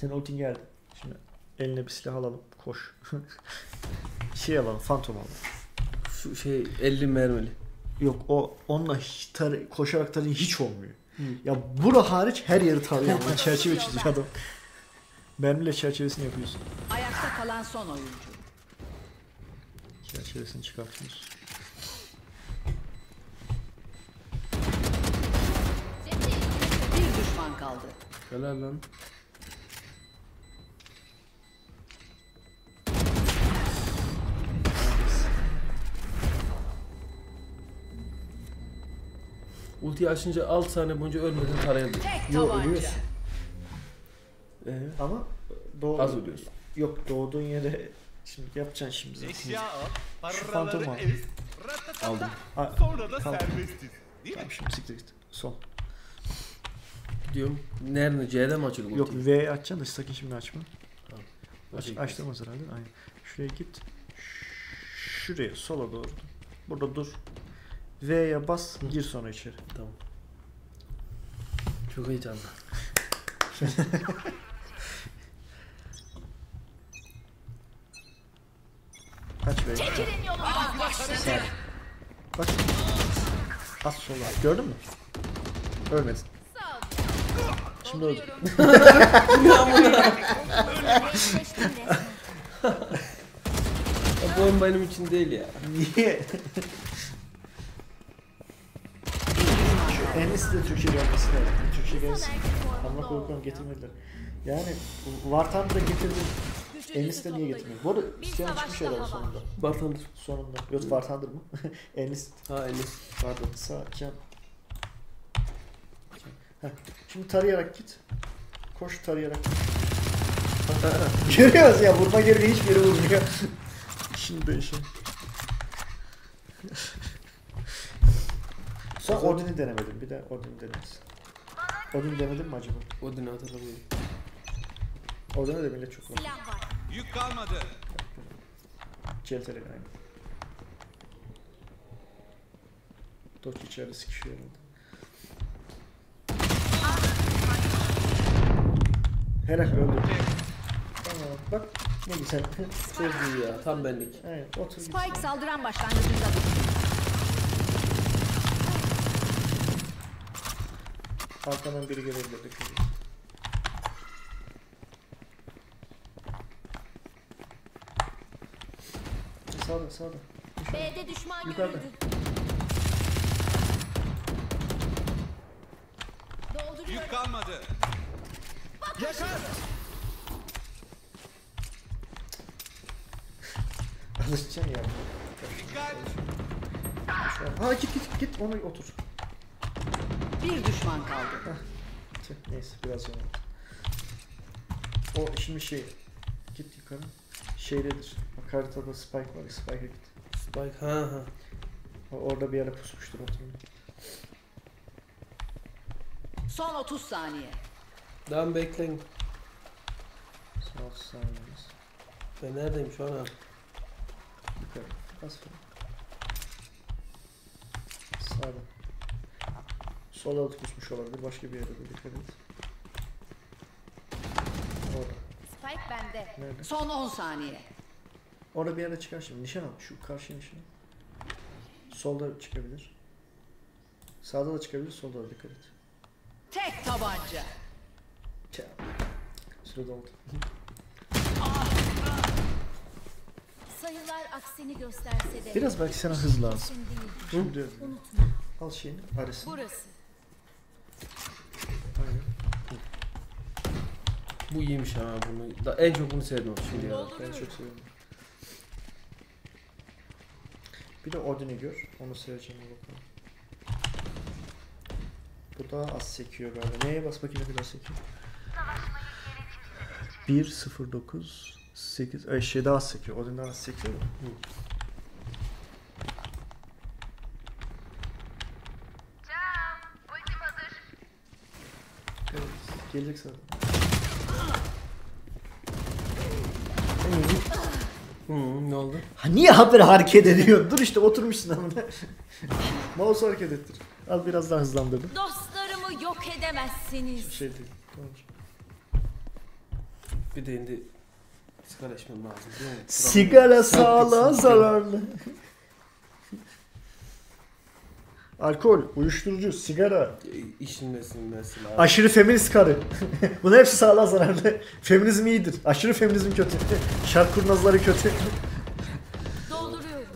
Speaker 1: Senin ultin geldi. Şimdi eline bir silah alalım. Koş. şey alalım. Phantom alalım.
Speaker 2: Şu şey 50 mermili.
Speaker 1: Yok o onunla hiç tar- koşarak tarayın hiç olmuyor. Ya bura hariç her yeri tarıyor. ama çerçeve çiziyor adam. Mermiyle çerçevesini yapıyorsun.
Speaker 4: Ayakta kalan son oyuncu.
Speaker 1: Çerçevesini çıkartıyorsun.
Speaker 4: düşman kaldı.
Speaker 2: Helal lan. Ultiyi açınca 6 saniye boyunca ölmeden tarayabilir.
Speaker 1: Yok ölüyorsun.
Speaker 2: Ee,
Speaker 1: Ama doğru.
Speaker 2: Az ölüyorsun.
Speaker 1: Yok doğduğun yere şimdi yapacaksın şimdi zaten. Şu
Speaker 5: fantom
Speaker 1: al.
Speaker 2: Aldım.
Speaker 5: Sonra da serbestiz.
Speaker 1: Tamam şimdi siktir git. Son.
Speaker 2: Gidiyorum. Nerede? C'de mi açıldı
Speaker 1: Yok? V açacaksın da sakın şimdi açma. Aç,
Speaker 2: Açayım.
Speaker 1: açtırmaz herhalde. Aynen. Şuraya git. Şuraya sola doğru. Burada dur. V'ye bas gir sonra içeri.
Speaker 2: Tamam. Çok heyecanlı.
Speaker 1: Kaç V? Sağ. Bak. Az sola. Gördün mü? Ölmedin. Şimdi.
Speaker 2: Ya bu oyun benim için değil ya.
Speaker 1: Niye? Enis de Türkçe gelmesi lazım. Türkçe gelsin. Ama korkuyorum getirmediler. Yani Vartan da getirdim. Enis de niye getirmiyor? Bu arada isteyen çıkmış herhalde sonunda.
Speaker 2: Bartandır.
Speaker 1: Sonunda. Yok Vartandır mı? Enis.
Speaker 2: Ha Enes.
Speaker 1: Pardon. Sağ can. Heh. Şimdi tarayarak git. Koş tarayarak git. Görüyoruz ya vurma gereği hiçbir yere vurmuyor. Şimdi de işe. Son Odin'i denemedim. Bir de Odin deneriz. Odin denedin mi acaba?
Speaker 2: Odin'i hatırlamıyorum.
Speaker 1: Odin'e de millet çok var.
Speaker 3: Silah var.
Speaker 5: Yük kalmadı.
Speaker 1: Celterek aynı. Doki içeride sıkışıyor herhalde. Herak öldü. Tamam bak ne güzel.
Speaker 2: Çok iyi ya. Tam benlik.
Speaker 1: Aynen otur.
Speaker 4: Spike saldıran başlangıcında.
Speaker 1: Arkadan biri gelebilir. Sağda sağda.
Speaker 3: B'de düşman
Speaker 1: Yukarıda.
Speaker 3: görüldü. Dolduruyorum.
Speaker 5: Yük kalmadı.
Speaker 1: Alışacaksın ya.
Speaker 5: Dikkat.
Speaker 1: Ha git git git ona otur.
Speaker 4: Bir düşman kaldı.
Speaker 1: Tüh, Neyse biraz yana. O şimdi şey git yukarı. Şeydedir. Bak haritada spike var. Spike'a git.
Speaker 2: Spike ha ha.
Speaker 1: O orada bir yere pusmuştur oturun.
Speaker 4: Son 30 saniye.
Speaker 2: Devam bekleyin.
Speaker 1: Son 30 saniyemiz.
Speaker 2: Ben neredeyim şu an abi?
Speaker 1: Yukarı. Bas falan. Sağda. Sola da pusmuş olabilir. Başka bir yere de dikkat et. Orada.
Speaker 3: Spike bende.
Speaker 1: Nerede?
Speaker 4: Son 10 saniye.
Speaker 1: Orada bir yere çıkar şimdi. Nişan al. Şu karşı nişan. Solda çıkabilir. Sağda da çıkabilir. Solda da dikkat et.
Speaker 4: Tek tabanca.
Speaker 1: Süre doldu.
Speaker 3: Sayılar aksini gösterse de.
Speaker 1: Biraz belki sana hız lazım. Şimdi al şeyini. Arasını.
Speaker 3: Burası.
Speaker 1: Aynen.
Speaker 2: Bu iyiymiş ha bunu. Da, en çok bunu sevdim şimdi ya.
Speaker 1: Ben çok seviyorum. Bir de Odin'i gör. Onu seveceğim bakalım. Bu daha az sekiyor galiba. Neye bas bakayım ne kadar sekiyor? 1 0 9 8 Ay şey daha az sekiyor. Odin daha az sekiyor da. Evet, gelecek sana.
Speaker 2: Hı, ne oldu?
Speaker 1: Ha niye haber hareket ediyor? Dur işte oturmuşsun ama. Mouse hareket ettir. Al biraz daha hızlandırdım.
Speaker 3: Dostlarımı yok edemezsiniz.
Speaker 1: Şey değil. Tamam.
Speaker 2: Bir de şimdi sigara içmem lazım değil mi?
Speaker 1: Sigara sağlığa zararlı. Alkol, uyuşturucu, sigara,
Speaker 2: E, İşinmesin mesela.
Speaker 1: aşırı feminist karı. Bunlar hepsi sağlığa zararlı. Feminizm iyidir. Aşırı feminizm kötü. Şark kurnazları kötü.
Speaker 3: Dolduruyorum.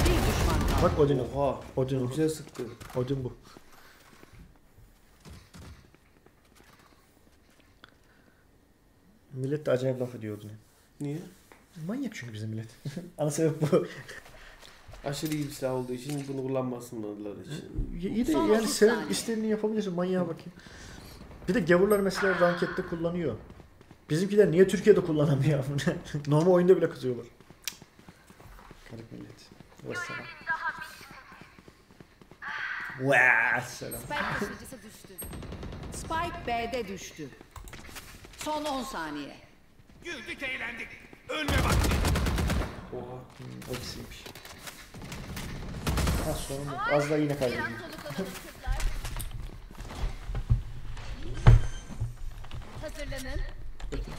Speaker 4: Bir düşman kaldı.
Speaker 1: Bak Odin.
Speaker 2: Oha.
Speaker 1: Odin
Speaker 2: güzel sıktı.
Speaker 1: Odin bu. Millet de acayip laf ediyor Odin'e.
Speaker 2: Niye?
Speaker 1: Manyak çünkü bizim millet. Ana sebep bu.
Speaker 2: Aşırı iyi bir silah olduğu için bunu kullanmasınlar için.
Speaker 1: İyi iyi de
Speaker 4: Son
Speaker 1: yani
Speaker 4: 30
Speaker 1: senin
Speaker 4: saniye.
Speaker 1: istediğini yapabilirsin manyağa bakayım. Bir de gavurlar mesela rankette kullanıyor. Bizimkiler niye Türkiye'de kullanamıyor? Normal oyunda bile kızıyorlar. Garip millet. Vesselam. Vesselam.
Speaker 3: Spike taşıyıcısı düştü.
Speaker 4: Spike B'de düştü. Son 10 saniye.
Speaker 5: Güldük eğlendik. Ölme vakti.
Speaker 2: Oha.
Speaker 1: Hmm, o ikisiymiş. Ha sonunda. Az daha yine
Speaker 3: kızlar. Hazırlanın.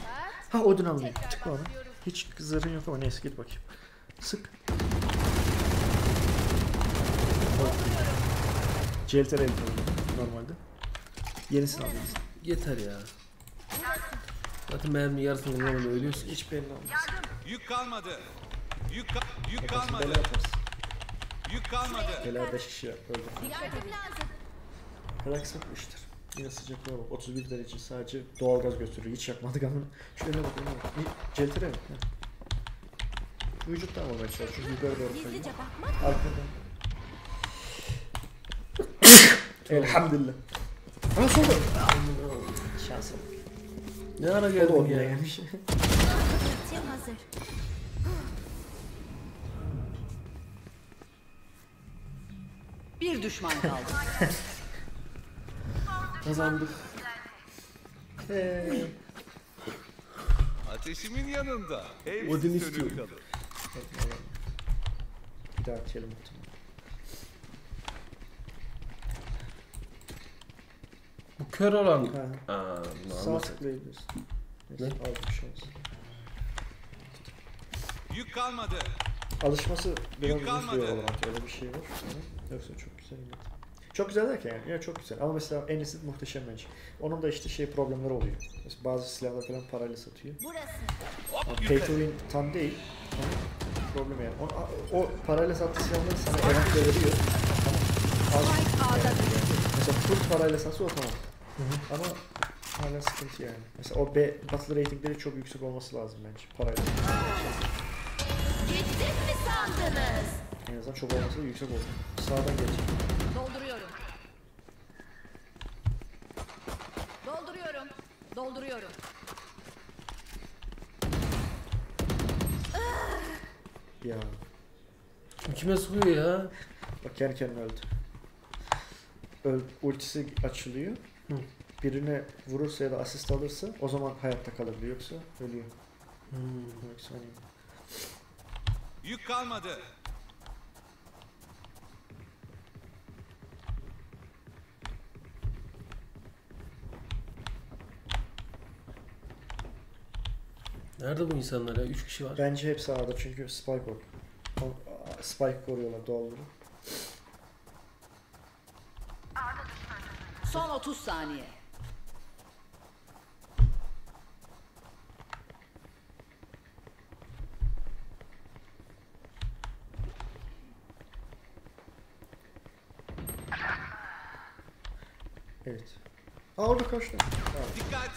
Speaker 1: Ha.
Speaker 3: Tekrar
Speaker 1: Tıkla ona.
Speaker 3: başlıyoruz.
Speaker 1: Hiç zırhın yok ama neyse git bakayım. Sık. CLTR elde normalde. Yenisini alıyoruz.
Speaker 2: Yeter ya. Zaten mermi yarısını kullanmadan ölüyorsun.
Speaker 1: Hiç belli olmaz.
Speaker 5: Yük kalmadı. Yük, ka- yük kalmadı.
Speaker 1: bela yaparsın.
Speaker 5: Yük kalmadı.
Speaker 1: Bela 5 kişi öldü.
Speaker 3: Yardım lazım.
Speaker 1: Relax yapmıştır. Yine sıcaklığa bak. 31 derece sadece doğalgaz götürüyor. Hiç yakmadık ama. Şöyle bak. önüne bak. İyi, CLTR mi? Vücuttan olmaya çalışıyor. Yukarı doğru kayıyor. Arkadan. Elhamdülillah. Ha solda. Şansa bak.
Speaker 2: Ne ara
Speaker 1: oraya
Speaker 2: ya?
Speaker 1: gelmiş.
Speaker 3: hazır.
Speaker 4: Bir düşman kaldı.
Speaker 2: Kazandık.
Speaker 5: Ateşimin yanında.
Speaker 2: Odin
Speaker 5: kalır.
Speaker 1: Bir daha açalım
Speaker 2: Bu kör olan.
Speaker 1: Ha.
Speaker 2: Aa,
Speaker 1: Sağ tıklayabilirsin.
Speaker 2: Ne?
Speaker 1: az bir şey olsun.
Speaker 5: Yük kalmadı.
Speaker 1: Alışması biraz uzun sürüyor olarak öyle bir şey var. Yoksa çok güzel. Çok güzel derken yani, ya çok güzel. Ama mesela en iyisi muhteşem bence. Onun da işte şey problemleri oluyor. Mesela bazı silahlar falan parayla satıyor.
Speaker 3: Burası.
Speaker 1: Pay
Speaker 5: yukarı.
Speaker 1: to win tam değil. Ama problem yani. O, o parayla sattığı silahları sana event veriyor. Ama az
Speaker 4: Spike A'da düştü.
Speaker 1: Mesela full parayla satsa o tamam. Ama hala sıkıntı yani. Mesela o B battle ratingleri çok yüksek olması lazım bence parayla.
Speaker 3: Gittik mi sandınız?
Speaker 1: En azından çok olmasa da yüksek olur. Sağdan gelecek.
Speaker 4: Dolduruyorum. Dolduruyorum. Dolduruyorum.
Speaker 1: Ya
Speaker 2: Bu Kime sıkıyor ya?
Speaker 1: bak kendi kendine öldü. Ultisi açılıyor.
Speaker 2: Hı.
Speaker 1: Birine vurursa ya da asist alırsa o zaman hayatta kalır. Yoksa ölüyor.
Speaker 2: Hmm.
Speaker 5: Yük kalmadı.
Speaker 2: Nerede bu insanlar ya? 3 kişi var.
Speaker 1: Bence hepsi A'da çünkü Spike o. O- Spike koruyorlar doğal olarak.
Speaker 4: Son 30 saniye.
Speaker 1: Evet. Aa orada kaçtı.
Speaker 5: Dikkat.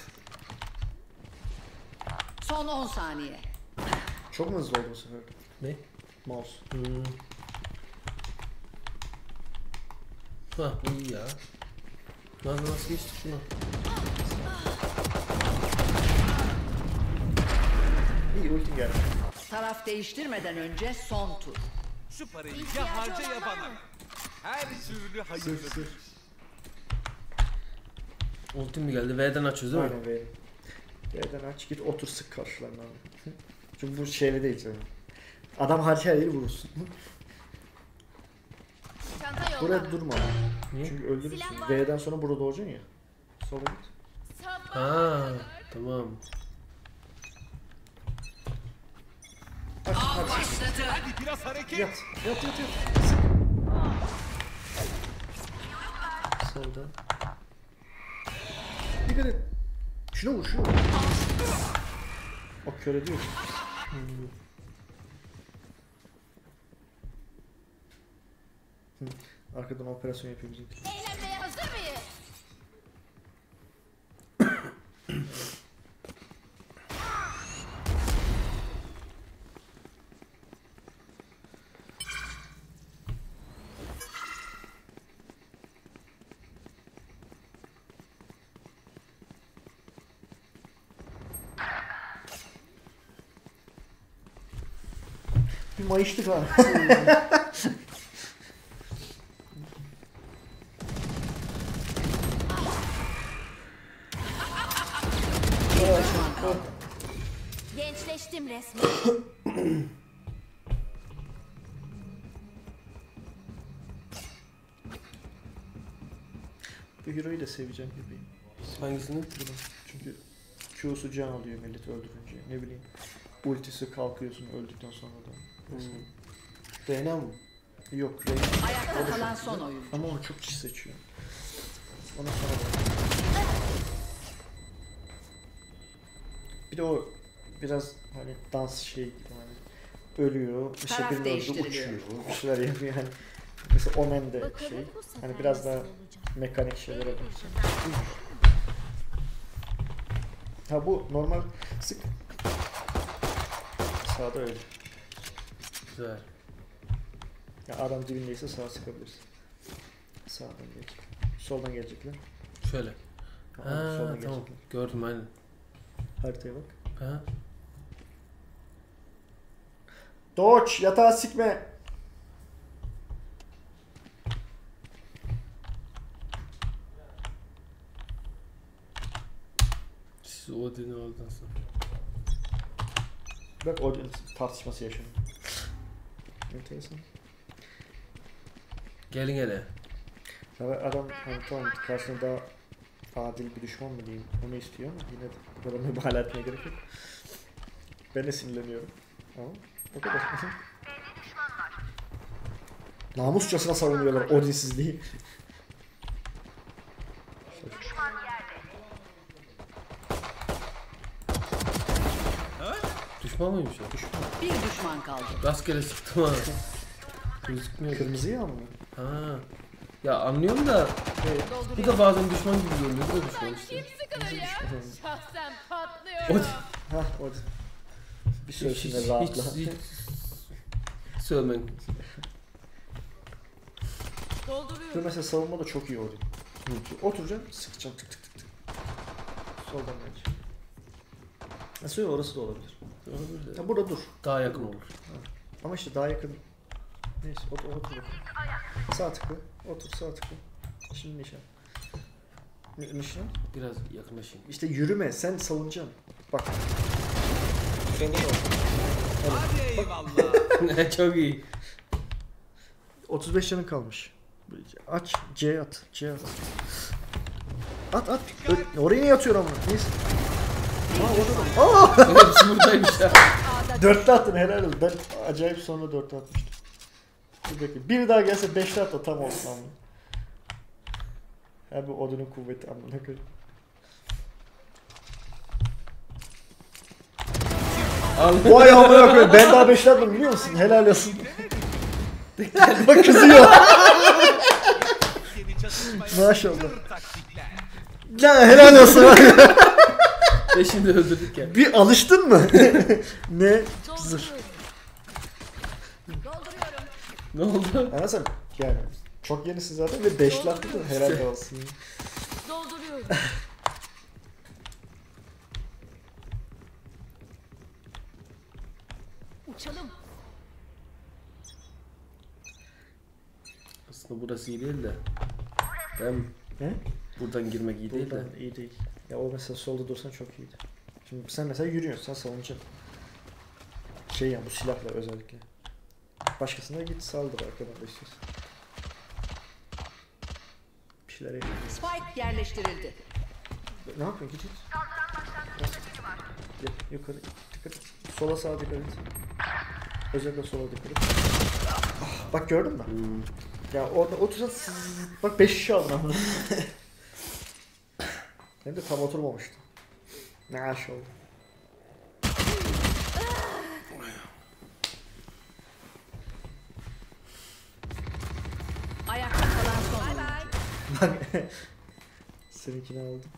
Speaker 4: Son 10 saniye.
Speaker 1: Çok mu hızlı oldu bu sefer?
Speaker 2: Ne?
Speaker 1: Mouse.
Speaker 2: Hmm. Hah bu iyi ya. Lan nasıl geçtik şuna?
Speaker 1: İyi ulti geldi.
Speaker 4: Taraf değiştirmeden önce son tur.
Speaker 5: Şu parayı ya harca ya bana. Her türlü
Speaker 1: Sırf
Speaker 5: hayırlıdır.
Speaker 2: Ultim mi geldi? V'den açıyoruz değil mi?
Speaker 1: Aynen verin. Yerden aç git otur sık karşılarına abi. Çünkü bu şeyle değil senin. Adam harca her yeri vurursun. Buraya durma.
Speaker 2: Niye?
Speaker 1: Çünkü öldürürsün. V'den sonra burada olacaksın ya. Sola git.
Speaker 2: Ha tamam.
Speaker 1: Aç aç.
Speaker 5: Hadi biraz hareket.
Speaker 1: Yat. Yat yat yat. Solda. Dikkat et. Şuna vur şuna vur. O kör ediyor. Hmm.
Speaker 4: Ako da
Speaker 3: malo presujem
Speaker 1: pingvin. Mãe, cara. Seveceğim gibi.
Speaker 2: Hangisini?
Speaker 1: Çünkü Q'su can alıyor millet öldürünce. Ne bileyim. Ultisi kalkıyorsun öldükten sonra da.
Speaker 2: Hmm. Reyna mı?
Speaker 1: Yok Reyna.
Speaker 4: Ayakta kalan son oyuncu.
Speaker 1: Ama onu çok kişi seçiyor. Ona sonra bak. Bir de o biraz hani dans şey gibi hani ölüyor, işte birinin öldü uçuyor, bir şeyler yapıyor yani. Mesela Omen de şey, hani biraz daha? Mekanik dönsün. Ha bu normal sık. Sağda öyle.
Speaker 2: Güzel.
Speaker 1: Ya adam dibindeyse sağa sıkabilirsin. Sağdan gelecek. Soldan gelecekler.
Speaker 2: Şöyle.
Speaker 1: Ha,
Speaker 2: Ha,
Speaker 1: soldan
Speaker 2: tamam.
Speaker 1: gelecekler.
Speaker 2: Gördüm aynen.
Speaker 1: Haritaya bak.
Speaker 2: Ha.
Speaker 1: Doğuş yatağa sikme.
Speaker 2: Odin'i oradan sonra.
Speaker 1: Bak o tartışması yaşanıyor. Enteresan.
Speaker 2: Gelin hele.
Speaker 1: Ya adam hani tamam karşısında daha adil bir düşman mı diyeyim onu istiyor ama yine de bu kadar mübalağa etmeye gerek yok. Ben de sinirleniyorum. Ama o kadar. Namusçasına savunuyorlar Odinsizliği.
Speaker 2: Düşman mıymış o?
Speaker 4: Bir düşman kaldı.
Speaker 2: Rastgele sıktım ha. Gözükmüyor.
Speaker 1: Kırmızıyı mı?
Speaker 2: Ha. Ya anlıyorum da bu da bazen düşman gibi görünüyor. Bu da düşman işte.
Speaker 3: Şahsen patlıyorum.
Speaker 1: Hah Odin. Bir
Speaker 2: Hiç,
Speaker 1: sözünde
Speaker 2: hiç,
Speaker 1: rahatla.
Speaker 2: hiç, hiç sövmen.
Speaker 1: Dur mesela savunma da çok iyi Odin. Oturacaksın, sıkacaksın tık tık tık tık. Soldan gelecek. Nasıl orası da olabilir. Ya burada dur.
Speaker 2: Daha yakın olur.
Speaker 1: Ama işte daha yakın. Neyse otur otur. Sağ tıkla. Otur sağ tıkla. Şimdi nişan. Ni- nişan.
Speaker 2: Biraz yakınlaşayım.
Speaker 1: İşte yürüme sen savunacaksın. Bak. Solda da var.
Speaker 5: Hadi eyvallah.
Speaker 2: Çok iyi.
Speaker 1: 35 canın kalmış. Aç. C at. C at. At at. Ö- oraya niye atıyor ama? Neyse. Aa!
Speaker 2: Hepsi buradaymış ya.
Speaker 1: Dörtte attın helal olsun. Ben acayip sonra dörtte atmıştım. Bir dakika. Bir daha gelse beşte at da tam olsun ama. Her bir odunun kuvveti amına koyayım. Vay amına koyayım. Ben daha beşte atmadım biliyor musun? Helal olsun. Bak kızıyor. Maşallah. Ya helal olsun.
Speaker 2: De öldürdük ya.
Speaker 1: bir alıştın mı? ne? Zır.
Speaker 3: Dolduruyorum.
Speaker 2: Ne oldu?
Speaker 1: Anlasam yani çok yenisin zaten ve beşli attın helal olsun.
Speaker 3: Dolduruyorum. Uçalım.
Speaker 2: Aslında burası iyi değil de. Ben
Speaker 1: Ne?
Speaker 2: buradan girmek iyi değil de.
Speaker 1: Buradan iyi değil. Ya o mesela solda dursan çok iyiydi. Şimdi sen mesela yürüyorsun, sen savunacaksın. Şey ya bu silahla özellikle. Başkasına git saldır arkadan da istiyorsan. Bir şeyler yap.
Speaker 4: Spike yerleştirildi.
Speaker 1: Ne yapıyorsun git git. Gel yukarı dikkat et. Sola sağa dikkat et. Özellikle sola dikkat et. Ah, bak gördün mü?
Speaker 2: Hmm.
Speaker 1: Ya orada otursan bak 5 kişi aldın ama. Hem de tam oturmamıştı. Ne aş oldu.
Speaker 4: Ayakta kalan son.
Speaker 1: Bak seninkini aldım.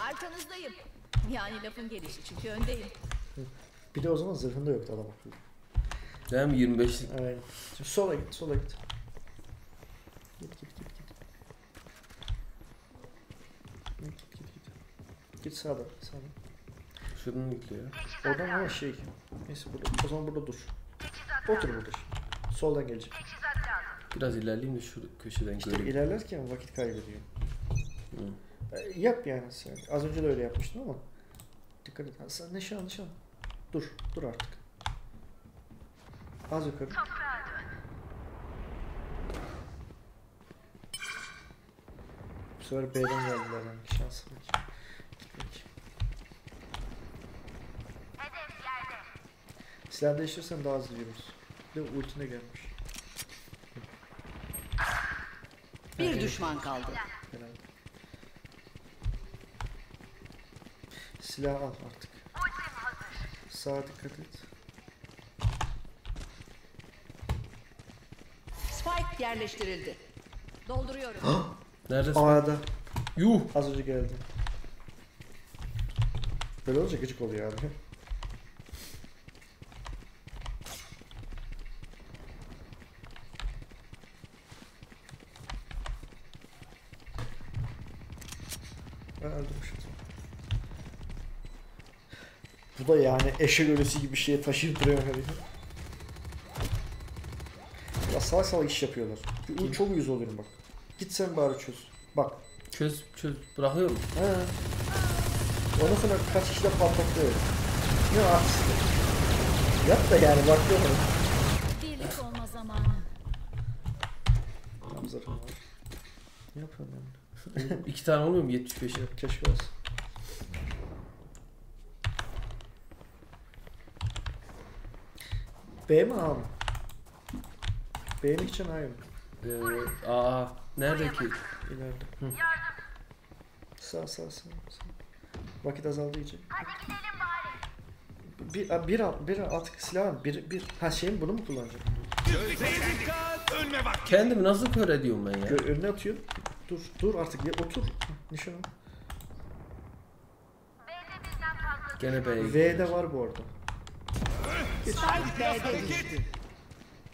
Speaker 3: Arkanızdayım. Yani lafın gelişi çünkü öndeyim.
Speaker 1: Bir de o zaman zırhında yoktu adam akıllı.
Speaker 2: Değil mi? 25'lik.
Speaker 1: Aynen. Şimdi sola git, sola git. Git git git git. Git sağda. Sağda.
Speaker 2: Şuradan gidiyor.
Speaker 1: Oradan ama şey. Neyse burada. O zaman burada dur. Otur burada. Soldan gelecek.
Speaker 2: Biraz ilerleyeyim de şu köşeden
Speaker 1: İşte
Speaker 2: göreyim.
Speaker 1: ilerlerken vakit kaybediyor.
Speaker 2: Hı.
Speaker 1: E, Yap yani sen. Az önce de öyle yapmıştın ama. Dikkat et. Sen nişan nişan. Dur. Dur artık. Az yukarı. Bu sefer B'den geldiler yani. Şans var. Silah değiştirirsen daha hızlı yürürüz. Bir de ultine gelmiş.
Speaker 4: Bir düşman kaldı.
Speaker 1: Herhalde. Silah al artık. Sağa dikkat et.
Speaker 4: Spike yerleştirildi.
Speaker 3: Dolduruyorum.
Speaker 2: Neredesin?
Speaker 1: A'da.
Speaker 2: Yuh!
Speaker 1: Az önce geldi. Böyle olunca gıcık oluyor abi. Ben öldürmüşüm. Bu da yani eşek ölüsü gibi bir şeye herifi. Ya salak salak iş yapıyorlar. Bir- Çok uyuz oluyorum bak. Git sen bari çöz. Bak
Speaker 2: Çöz çöz bırakıyorum.
Speaker 1: He. Ondan sonra kaç kişi de patlattı. Ne artistlik. Yap da yani bak yok.
Speaker 3: Birlik olma zamanı.
Speaker 1: Nabzarım var. Ne yapıyorum ben?
Speaker 2: İki tane olmuyor mu 75'e?
Speaker 1: Yok keşke olsun. B mi A mı? Gideceksin A'ya mı?
Speaker 2: Ee, aa nerede ki?
Speaker 1: İleride. Hı. Sağ sağ sağ. sağ. Vakit azaldı iyice. Hadi gidelim bari. Bir, bir, bir artık silah. Bir, bir, ha şey mi bunu mu kullanacak?
Speaker 2: Kendimi nasıl kör ediyorum ben ya?
Speaker 1: Gö- önüne atıyor. Dur, dur artık ya otur. Nişan al.
Speaker 2: Gene B'ye gidiyor.
Speaker 1: V'de var bu arada.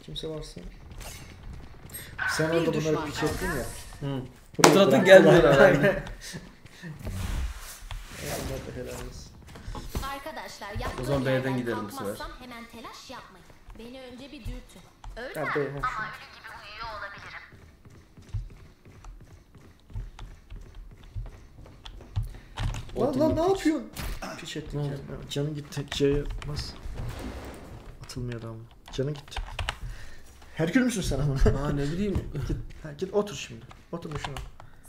Speaker 1: Kimse varsa. Sen orada bunları piç ettin ya.
Speaker 2: Hı. Fıtratın gelmiyor herhalde.
Speaker 1: Aynen. Allah da helal olsun.
Speaker 3: Arkadaşlar
Speaker 2: O zaman B'den gidelim bu sefer.
Speaker 3: hemen telaş yapmayın. Beni önce bir dürtün. Öyle
Speaker 1: Ha,
Speaker 3: mi?
Speaker 1: B, ha. Lan lan ne yapıyorsun? Piç ettik
Speaker 2: Ne
Speaker 1: ya. Canın gitti. C'ye bas. Atılmıyor adam. Canın gitti. Herkül müsün sen ama?
Speaker 2: Aa ne bileyim.
Speaker 1: git, ha, git otur şimdi. Otur şuna.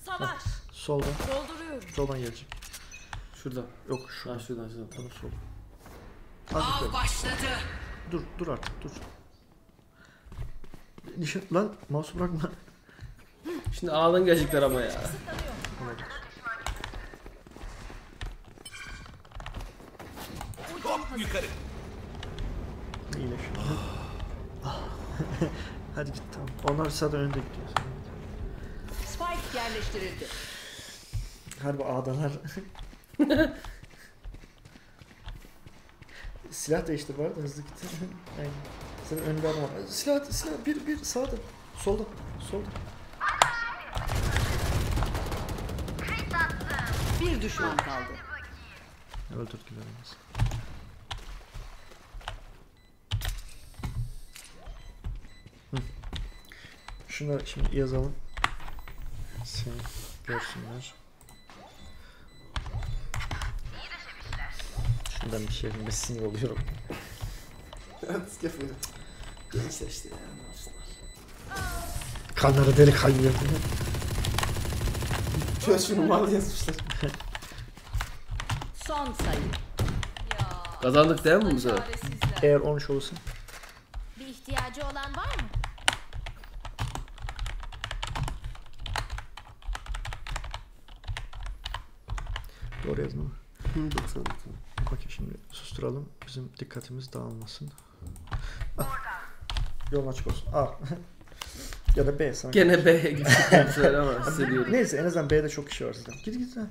Speaker 3: Savaş.
Speaker 1: Soldan.
Speaker 3: Dolduruyorum.
Speaker 1: Soldan gelecek.
Speaker 2: Şurada.
Speaker 1: Yok
Speaker 2: Ha
Speaker 1: şuradan.
Speaker 2: şuradan şuradan.
Speaker 1: Tamam sol. Az
Speaker 4: Av başladı.
Speaker 1: Dur dur artık dur. Nişan lan mouse bırakma.
Speaker 2: Şimdi A'dan gelecekler ama ya.
Speaker 5: Hop yukarı.
Speaker 1: İyile şunu. Hadi git tamam. Onlar zaten önde gidiyor.
Speaker 4: Spike yerleştirildi.
Speaker 1: Harbi A'dalar. Silah değiştir bari de hızlı git. Aynen. Senin önünde adam var. Silah, silah bir bir sağda. Solda. Solda.
Speaker 4: Bir düşman kaldı.
Speaker 1: Öldürdüler yalnız. Şunları şimdi yazalım. Seni görsünler. Şundan bir şey bir sinir oluyorum.
Speaker 2: Gençler işte ya ne yapsınlar.
Speaker 1: Kanları deli kaynıyor.
Speaker 2: Çöz şunu mal yazmışlar.
Speaker 4: Son sayı.
Speaker 2: Kazandık değil mi bu sefer?
Speaker 1: Eğer 13 olursa.
Speaker 3: Bir ihtiyacı olan var mı?
Speaker 1: Doğru yazma.
Speaker 2: Hı 90.
Speaker 1: Okey şimdi susturalım. Bizim dikkatimiz dağılmasın. Ah. Yolun açık olsun. A. ya da B sana.
Speaker 2: Gene B'ye ama hissediyorum.
Speaker 1: Neyse en azından B'de çok kişi var zaten. Git git. ha.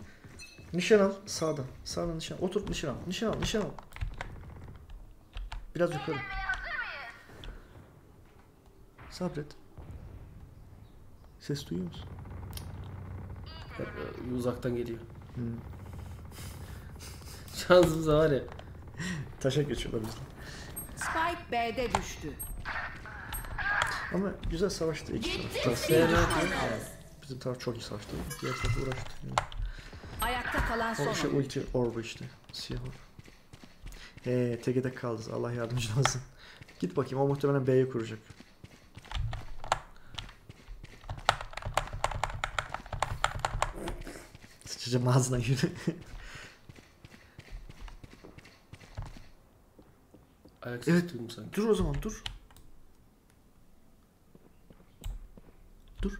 Speaker 1: Nişan al sağda. Sağda nişan. Otur nişan al. Nişan al. Nişan al. Biraz yukarı. Sabret. Ses duyuyor musun?
Speaker 2: E, Uzaktan geliyor.
Speaker 1: Hmm.
Speaker 2: Şansımıza var ya.
Speaker 1: Taşa geçiyorlar bizden.
Speaker 4: Spike B'de düştü.
Speaker 1: Ama güzel savaştı iki taraf. Bizim taraf çok iyi savaştı. Diğer taraf uğraştı. Yani.
Speaker 4: Ayakta kalan son
Speaker 1: O şey ulti orbu işte. Siyah orb. Eee teke tek kaldı. Allah yardımcın olsun. Git bakayım o muhtemelen B'yi kuracak. Sıçacağım ağzına yürü.
Speaker 2: Ayak
Speaker 1: Evet.
Speaker 2: duydum sanki.
Speaker 1: dur o zaman dur. Dur.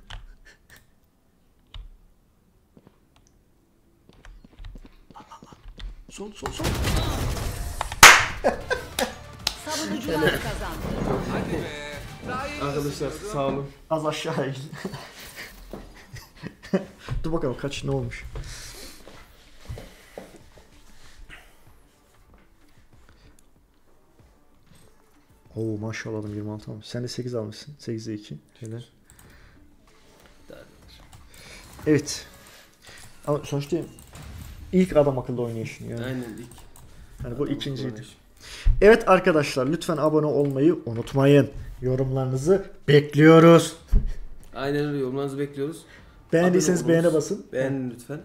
Speaker 1: Sol sol sol.
Speaker 4: Savunucular kazandı.
Speaker 5: Hadi be. Daha
Speaker 2: Arkadaşlar sağ olun.
Speaker 1: Az aşağı in. Dur bakalım kaç ne olmuş. Oo maşallah adam 26 almış. Sen de 8 almışsın. 8'e 2. Helal. Evet. Ama sonuçta ilk adam akıllı oynayışın yani.
Speaker 2: Aynen ilk.
Speaker 1: Yani bu ikinciydi. Evet arkadaşlar lütfen abone olmayı unutmayın. Yorumlarınızı bekliyoruz.
Speaker 2: Aynen öyle yorumlarınızı bekliyoruz.
Speaker 1: Beğendiyseniz
Speaker 2: Abone
Speaker 1: beğene basın.
Speaker 2: Beğenin lütfen.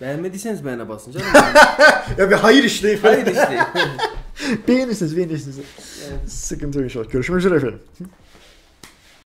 Speaker 2: Beğenmediyseniz beğene basın canım.
Speaker 1: Ya bir hayır işte.
Speaker 2: Hayır işte.
Speaker 1: Beğenirsiniz beğenirsiniz.
Speaker 2: Yani
Speaker 1: Sıkıntı yok inşallah. Görüşmek üzere efendim.